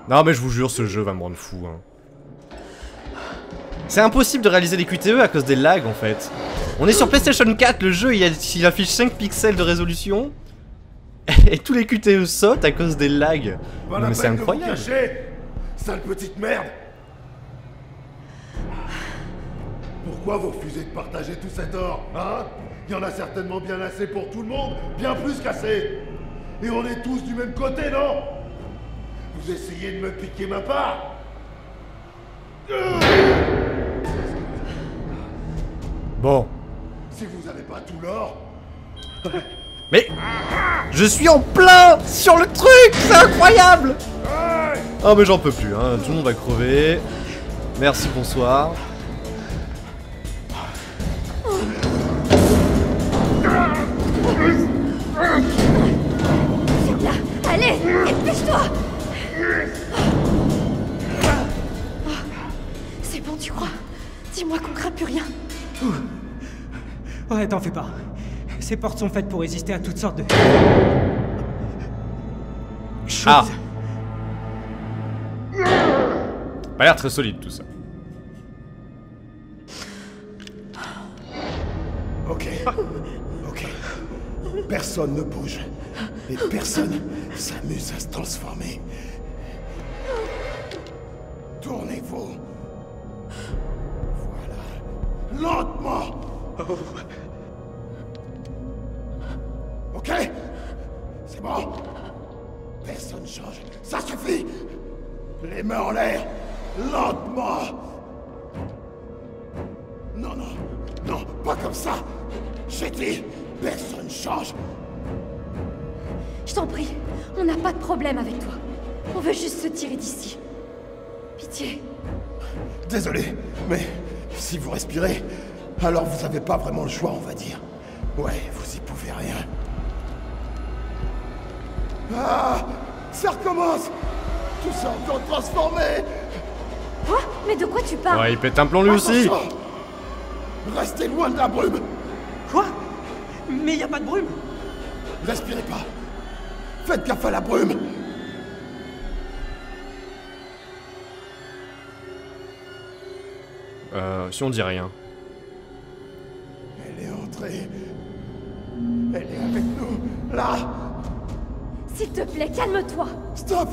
S3: Non mais je vous jure, ce jeu va me rendre fou. Hein. C'est impossible de réaliser les QTE à cause des lags en fait. On est sur PlayStation 4, le jeu il, a- il affiche 5 pixels de résolution. Et tous les QTE sautent à cause des lags.
S8: Pas
S3: mais c'est incroyable.
S8: cacher, Sale petite merde Pourquoi vous refusez de partager tout cet or, hein? Il y en a certainement bien assez pour tout le monde, bien plus qu'assez Et on est tous du même côté, non? Vous essayez de me piquer ma part
S3: Bon.
S8: Si vous avez pas tout l'or,
S3: Mais je suis en plein sur le truc, c'est incroyable Oh mais j'en peux plus, hein. tout le monde va crever. Merci, bonsoir.
S5: C'est bon, tu crois? Dis-moi qu'on craint plus rien.
S1: Ouais, t'en fais pas. Ces portes sont faites pour résister à toutes sortes de... choses.
S3: Ah. Pas l'air très solide tout ça.
S8: Ok. Ok. Personne ne bouge. Et personne s'amuse à se transformer. Tournez-vous. Voilà. Lentement. Ok C'est bon Personne change. Ça suffit Les mains en l'air. Lentement. Non, non, non, pas comme ça. J'ai dit, personne change.
S5: Je t'en prie, on n'a pas de problème avec toi. On veut juste se tirer d'ici. Pitié.
S8: Désolé, mais si vous respirez, alors vous avez pas vraiment le choix, on va dire. Ouais, vous y pouvez rien. Ah Ça recommence Tout ça encore transformé
S5: Quoi? Mais de quoi tu parles?
S3: Ouais, il pète un plomb lui aussi.
S8: Restez loin de la brume
S1: Quoi? Mais y a pas de brume?
S8: Respirez pas Faites gaffe à la brume
S3: Euh, si on dit rien.
S8: Elle est entrée. Elle est avec nous. Là
S5: S'il te plaît, calme-toi.
S8: Stop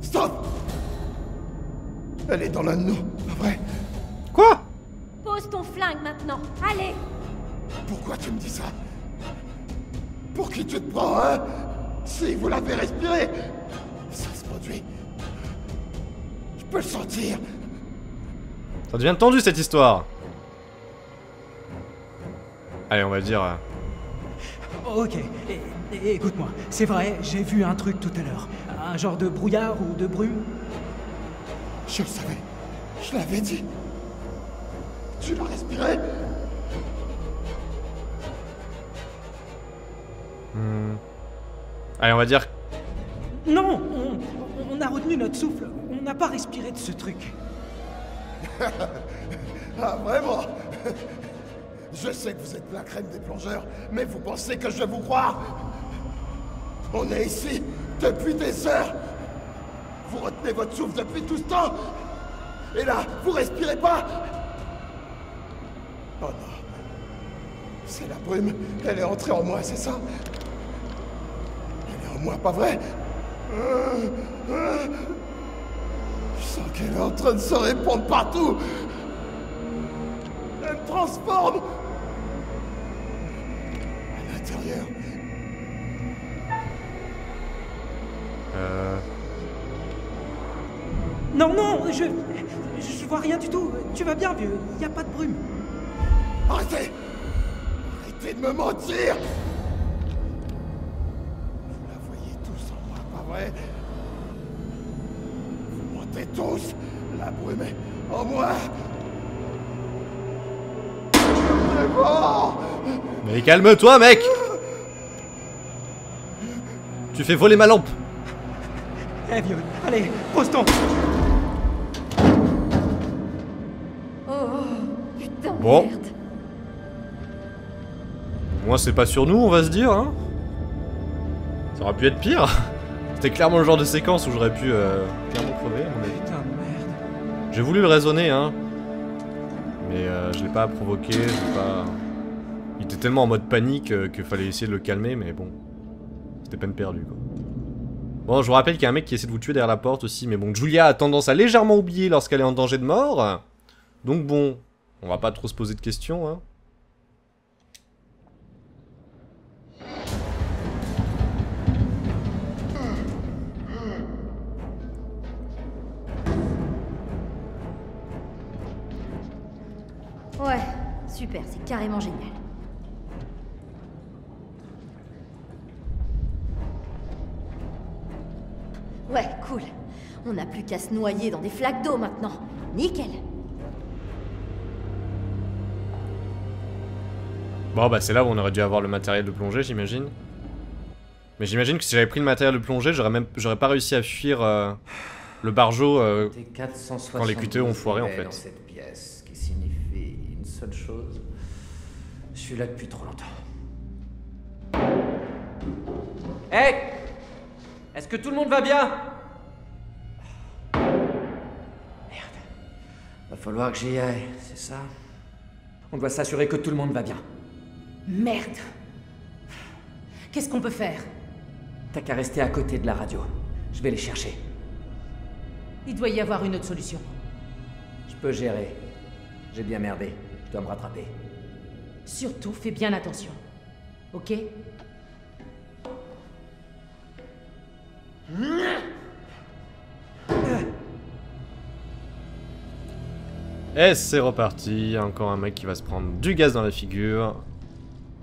S8: Stop Elle est dans l'un de nous, pas vrai?
S3: Quoi?
S5: Pose ton flingue maintenant. Allez
S8: Pourquoi tu me dis ça? Pour qui tu te prends, hein? Si vous l'avez respiré Ça se produit. Je peux le sentir.
S3: Ça devient tendu cette histoire. Allez, on va dire. euh,
S1: Ok, écoute-moi, c'est vrai, j'ai vu un truc tout à l'heure. Un genre de brouillard ou de brume?
S8: Je le savais. Je l'avais dit. Tu l'as respiré?
S3: Allez, on va dire.
S1: Non, on, on a retenu notre souffle. On n'a pas respiré de ce truc.
S8: Ah, vraiment? Je sais que vous êtes la crème des plongeurs, mais vous pensez que je vais vous croire? On est ici depuis des heures Vous retenez votre souffle depuis tout ce temps Et là, vous respirez pas Oh non. C'est la brume. Elle est entrée en moi, c'est ça? Moi, pas vrai? Je sens qu'elle est en train de se répandre partout Elle me transforme À l'intérieur.
S3: Euh.
S1: Non, non, je. Je vois rien du tout. Tu vas bien, vieux. Y a pas de brume.
S8: Arrêtez Arrêtez de me mentir vrai Vous mentez tous La brume est en moi C'est
S3: Mais calme-toi, mec Tu fais voler ma lampe
S1: Eh, vieux, allez, pose ton.
S3: Bon.
S5: Merde.
S3: Moi, c'est pas sur nous, on va se dire, hein. Ça aurait pu être pire. C'était clairement le genre de séquence où j'aurais pu euh, clairement crever, à mon avis.
S1: Putain de merde.
S3: J'ai voulu le raisonner, hein. Mais euh, je l'ai pas provoqué, je l'ai pas... Il était tellement en mode panique euh, qu'il fallait essayer de le calmer, mais bon. C'était peine perdue, quoi. Bon, je vous rappelle qu'il y a un mec qui essaie de vous tuer derrière la porte aussi, mais bon, Julia a tendance à légèrement oublier lorsqu'elle est en danger de mort. Donc bon, on va pas trop se poser de questions, hein.
S5: Super, c'est carrément génial. Ouais, cool. On n'a plus qu'à se noyer dans des flaques d'eau maintenant. Nickel.
S3: Bon, bah c'est là où on aurait dû avoir le matériel de plongée, j'imagine. Mais j'imagine que si j'avais pris le matériel de plongée, j'aurais même, j'aurais pas réussi à fuir euh, le bargeot. euh,
S4: T'es 472
S3: Quand les QTE ont foiré, en fait.
S4: dans cette pièce, qui signifie une seule chose. Je suis là depuis trop longtemps. Hé Est-ce que tout le monde va bien? Merde. Va falloir que j'y aille, c'est ça? On doit s'assurer que tout le monde va bien.
S2: Merde Qu'est-ce qu'on peut faire?
S4: T'as qu'à rester à côté de la radio. Je vais les chercher.
S2: Il doit y avoir une autre solution.
S4: Je peux gérer. J'ai bien merdé. Je dois me rattraper.
S2: Surtout, fais bien attention. Ok?
S3: Et c'est reparti, encore un mec qui va se prendre du gaz dans la figure.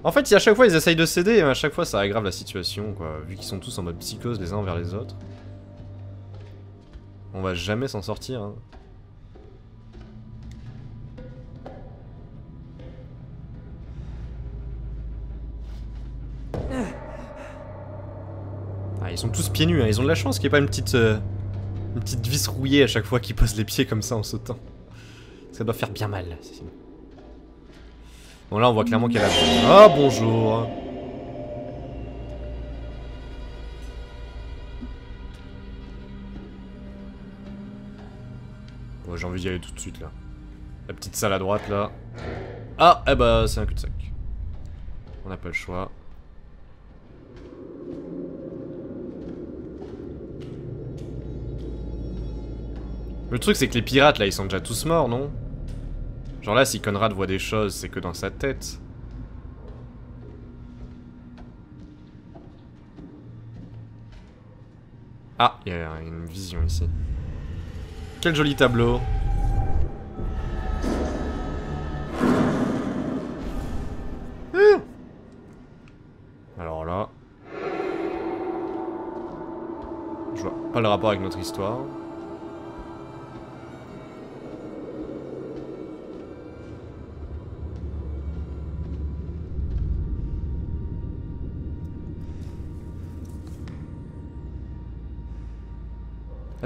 S3: En fait, à chaque fois ils essayent de céder, à chaque fois ça aggrave la situation, quoi. Vu qu'ils sont tous en mode psychose les uns envers les autres. On va jamais s'en sortir, hein. Ah, ils sont tous pieds nus, hein. ils ont de la chance qu'il n'y ait pas une petite, euh, une petite vis rouillée à chaque fois qu'ils posent les pieds comme ça en sautant. Ça doit faire bien mal. Bon là on voit clairement qu'elle a... Ah bonjour Ouais, j'ai envie d'y aller tout de suite là. La petite salle à droite là. Ah eh bah c'est un cul-de-sac. On n'a pas le choix. Le truc c'est que les pirates là ils sont déjà tous morts non? Genre là si Conrad voit des choses c'est que dans sa tête. Ah, il y a une vision ici. Quel joli tableau. Ah. Alors là... Je vois pas le rapport avec notre histoire.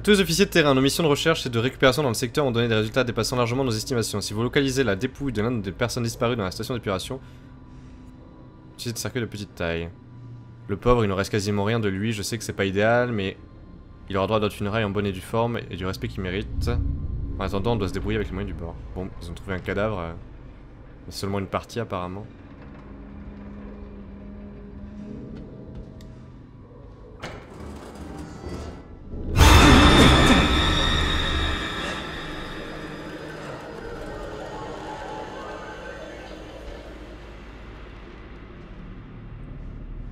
S3: A tous officiers de terrain, nos missions de recherche et de récupération dans le secteur ont donné des résultats dépassant largement nos estimations. Si vous localisez la dépouille de l'une des personnes disparues dans la station d'épuration, des cercueils de petite taille. Le pauvre, il ne reste quasiment rien de lui, je sais que c'est pas idéal, mais il aura droit à d'autres funérailles en bonne et due forme et du respect qu'il mérite. En attendant, on doit se débrouiller avec les moyens du bord. Bon, ils ont trouvé un cadavre, euh, mais seulement une partie apparemment.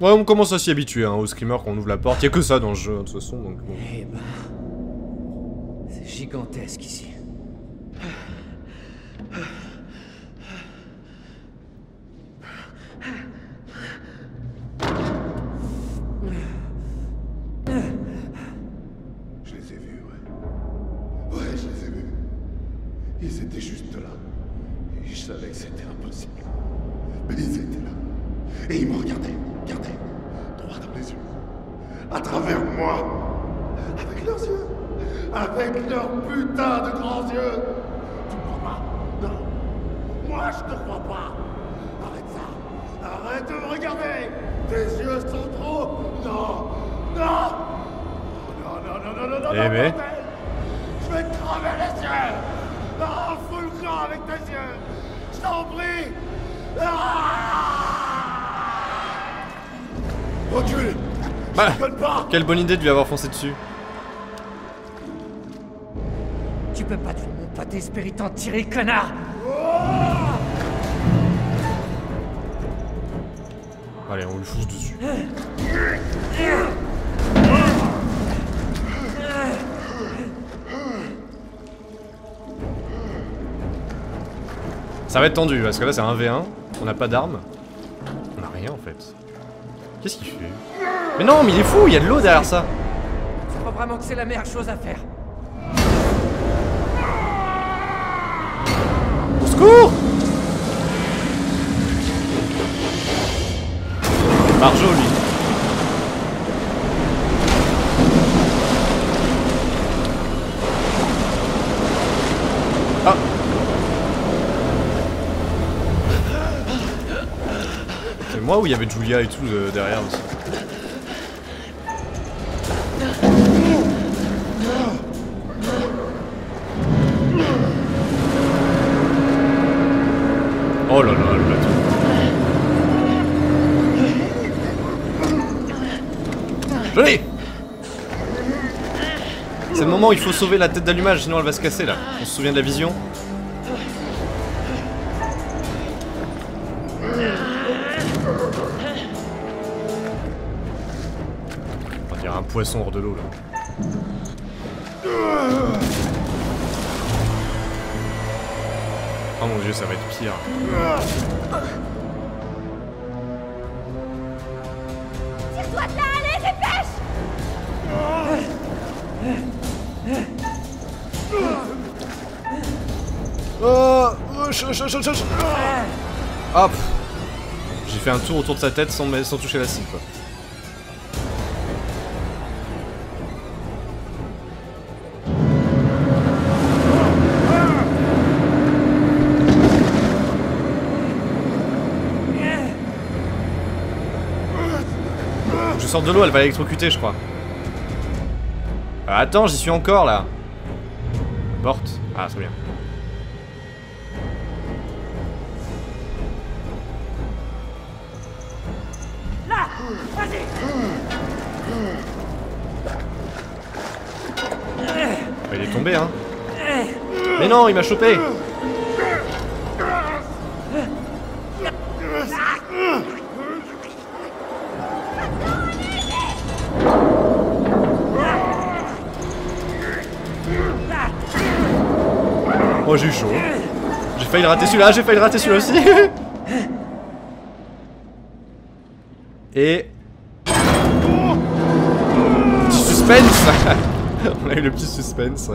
S3: Ouais, on commence à s'y habituer hein, au screamer quand on ouvre la porte. Y a que ça dans le jeu, de toute façon, donc bon.
S4: Eh ben. C'est gigantesque ici.
S3: Quelle bonne idée de lui avoir foncé dessus.
S4: Tu peux pas tuer mon espérer t'en tirer, connard
S3: Allez, on lui fonce dessus. Ça va être tendu parce que là c'est un V1, on n'a pas d'armes. On a rien en fait. Qu'est-ce qu'il fait? Mais non, mais il est fou, il y a de l'eau derrière ça.
S4: Tu crois vraiment que c'est la meilleure chose à faire
S3: Au secours Marjo lui. Ah C'est moi ou il y avait Julia et tout euh, derrière aussi il faut sauver la tête d'allumage, sinon elle va se casser là. On se souvient de la vision On dirait un poisson hors de l'eau là. Oh mon dieu, ça va être pire. Hop J'ai fait un tour autour de sa tête sans, sans toucher la cible Je sors de l'eau, elle va l'électrocuter je crois. Ah, attends, j'y suis encore là. Porte. Ah, c'est bien. Non, il m'a chopé. Oh, j'ai eu chaud. J'ai failli rater celui-là, j'ai failli rater celui-là aussi. Et... Petit suspense On a eu le petit suspense.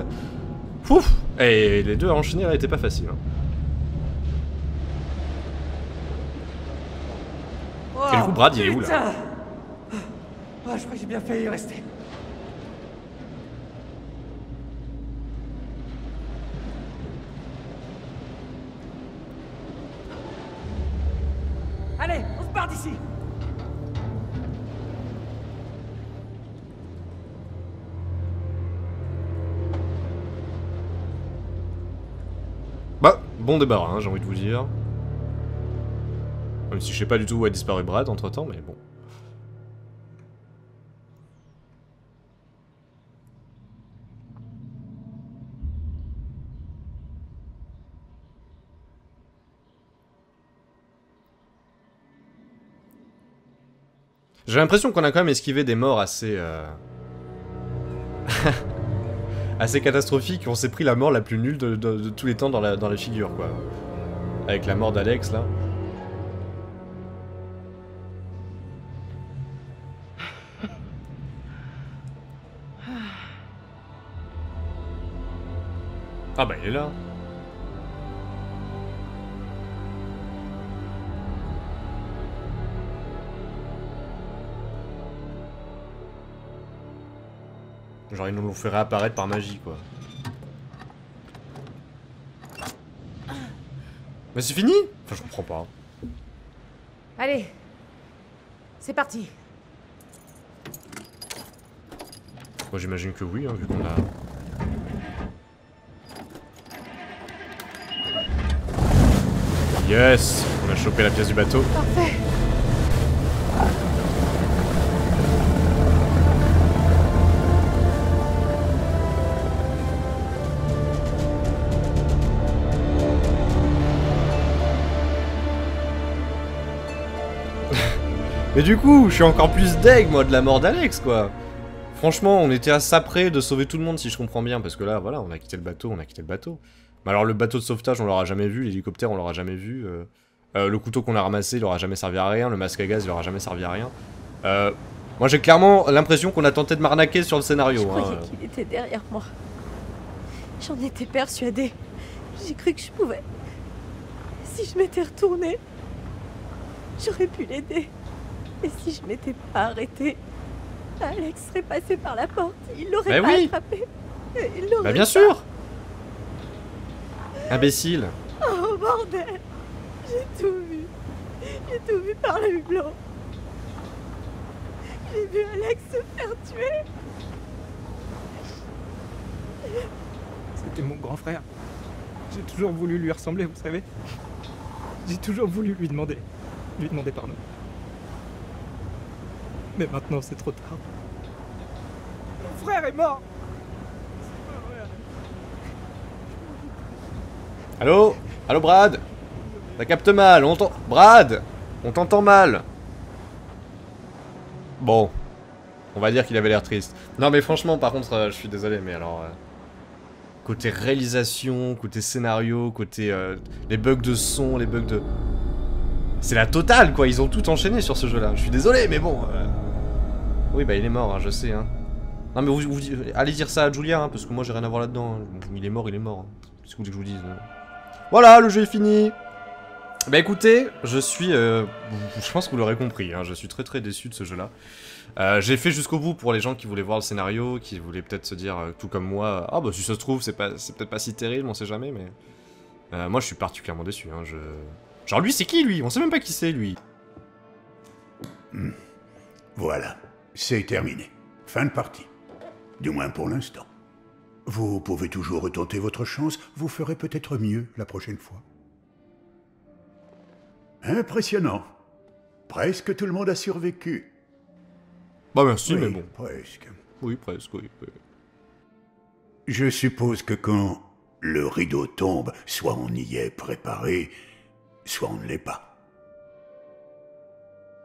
S3: Pouf Et les deux à enchaîner, là, pas faciles. hein. Et du coup, Brad, il est où, là?
S4: Ah, je crois que j'ai bien failli y rester.
S3: Bon débarras, hein, j'ai envie de vous dire. Même si je sais pas du tout où a disparu Brad entre temps, mais bon. J'ai l'impression qu'on a quand même esquivé des morts assez... euh, assez catastrophiques. On s'est pris la mort la plus nulle de tous les temps dans la, dans la figure, quoi. Avec la mort d'Alex, là. Ah bah il est là. Genre ils nous l'ont fait réapparaître par magie quoi. Mais c'est fini? Enfin, je comprends pas.
S2: Allez, c'est parti.
S3: Moi, j'imagine que oui, hein, vu qu'on a... Yes On a chopé la pièce du bateau.
S2: Parfait.
S3: Mais du coup, je suis encore plus deg, moi, de la mort d'Alex, quoi. Franchement, on était à ça près de sauver tout le monde, si je comprends bien, parce que là, voilà, on a quitté le bateau, on a quitté le bateau. Mais alors, le bateau de sauvetage, on l'aura jamais vu, l'hélicoptère, on l'aura jamais vu. euh, euh, le couteau qu'on a ramassé, il aura jamais servi à rien, le masque à gaz, il aura jamais servi à rien. Euh, moi, j'ai clairement l'impression qu'on a tenté de m'arnaquer sur le scénario.
S5: Je
S3: hein.
S5: croyais qu'il était derrière moi. J'en étais persuadée. J'ai cru que je pouvais. Si je m'étais retournée, j'aurais pu l'aider. Et si je m'étais pas arrêtée, Alex serait passé par la porte. Il l'aurait
S3: Bah
S5: pas
S3: oui.
S5: attrapé. Il l'aurait
S3: Bah, bien
S5: pas-
S3: sûr Imbécile.
S5: Oh bordel J'ai tout vu. J'ai tout vu par le hublot. J'ai vu Alex se faire tuer.
S1: C'était mon grand frère. J'ai toujours voulu lui ressembler, vous savez. J'ai toujours voulu lui demander. Lui demander pardon. Mais maintenant, c'est trop tard. Mon frère est mort
S3: Allô? Allô, Brad? Ça capte mal, on t'entend... Brad On t'entend mal Bon. On va dire qu'il avait l'air triste. Non, mais franchement, par contre, euh, je suis désolé, mais alors... euh, côté réalisation, côté scénario, côté... euh, les bugs de son, les bugs de... C'est la totale, quoi Ils ont tout enchaîné sur ce jeu-là. Je suis désolé, mais bon... Oui, bah il est mort, hein, je sais, hein. Non, mais vous, vous- allez dire ça à Julia, hein, parce que moi j'ai rien à voir là-dedans. hein. Il est mort, il est mort. hein. Qu'est-ce que je vous dise voilà, le jeu est fini. Bah écoutez, je suis, euh, je pense que vous l'aurez compris, hein, je suis très très déçu de ce jeu-là. Euh, J'ai fait jusqu'au bout pour les gens qui voulaient voir le scénario, qui voulaient peut-être se dire, euh, tout comme moi, ah bah si ça se trouve, c'est pas, c'est peut-être pas si terrible, on sait jamais, mais moi je suis particulièrement déçu. Je... Genre lui, c'est qui lui? On sait même pas qui c'est lui.
S9: Voilà, c'est terminé. Fin de partie. Du moins pour l'instant. Vous pouvez toujours retenter votre chance, vous ferez peut-être mieux la prochaine fois. Impressionnant. Presque tout le monde a survécu.
S3: Bah merci,
S9: Oui,
S3: mais bon.
S9: Presque.
S3: Oui, presque, oui. oui.
S9: Je suppose que quand le rideau tombe, soit on y est préparé, soit on ne l'est pas.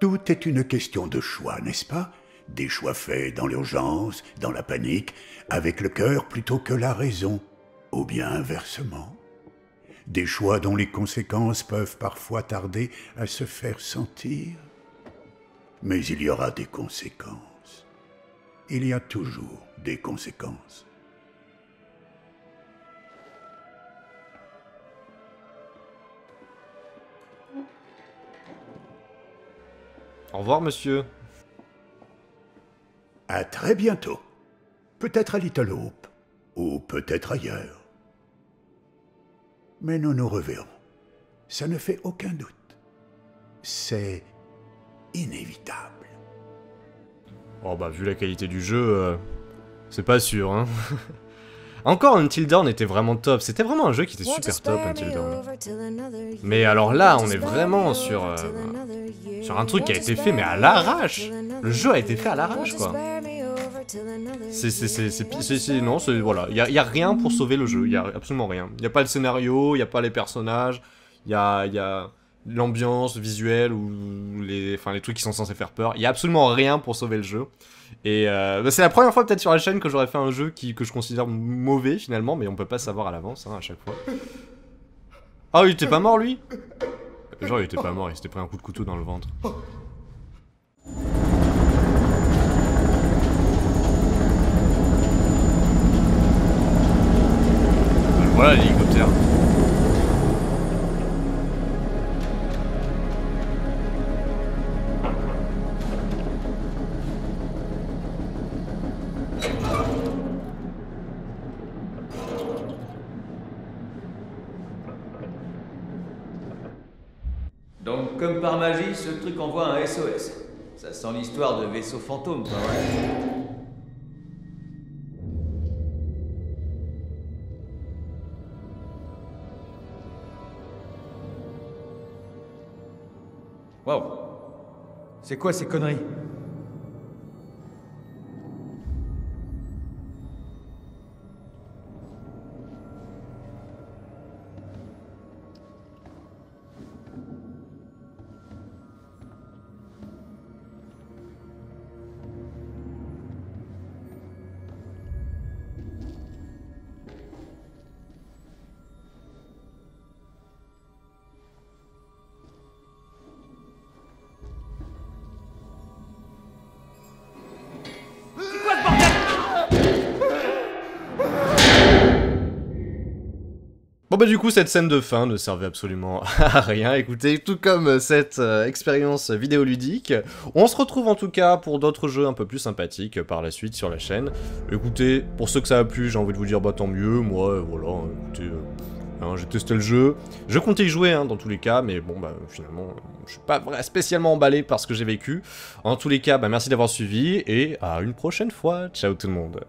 S9: Tout est une question de choix, n'est-ce pas? Des choix faits dans l'urgence, dans la panique, avec le cœur plutôt que la raison, ou bien inversement. Des choix dont les conséquences peuvent parfois tarder à se faire sentir. Mais il y aura des conséquences. Il y a toujours des conséquences.
S3: Au revoir, monsieur.
S9: À très bientôt. Peut-être à Little Hope, ou peut-être ailleurs. Mais nous nous reverrons. Ça ne fait aucun doute. C'est inévitable.
S3: Oh bah vu la qualité du jeu, euh, c'est pas sûr, hein. Encore Until Dawn était vraiment top, c'était vraiment un jeu qui était super top Until Dawn. Mais alors là, on est vraiment sur, euh, sur un truc qui a été fait mais à l'arrache. Le jeu a été fait à l'arrache quoi. C'est non c'est voilà, il y a, y a rien pour sauver le jeu, il y a absolument rien. Il y a pas le scénario, il y a pas les personnages, il y a il y a l'ambiance visuelle ou les enfin les trucs qui sont censés faire peur. Il y a absolument rien pour sauver le jeu. Et euh, bah, c'est la première fois peut-être sur la chaîne que j'aurais fait un jeu qui, que je considère mauvais finalement, mais on peut pas savoir à l'avance hein, à chaque fois. Ah, il était pas mort lui? Genre il était pas mort, il s'était pris un coup de couteau dans le ventre. Voilà l'hélicoptère.
S10: Envoie un SOS. Ça sent l'histoire de vaisseau fantôme, pas vrai Waouh. C'est quoi ces conneries?
S3: Coup cette scène de fin ne servait absolument à rien, écoutez, tout comme cette euh, expérience vidéoludique. On se retrouve en tout cas pour d'autres jeux un peu plus sympathiques par la suite sur la chaîne. Écoutez, pour ceux que ça a plu, j'ai envie de vous dire bah tant mieux, moi euh, voilà, écoutez... euh, hein, j'ai testé le jeu, je comptais y jouer hein, dans tous les cas, mais bon bah finalement je suis pas spécialement emballé par ce que j'ai vécu. En tous les cas, bah merci d'avoir suivi et à une prochaine fois, ciao tout le monde.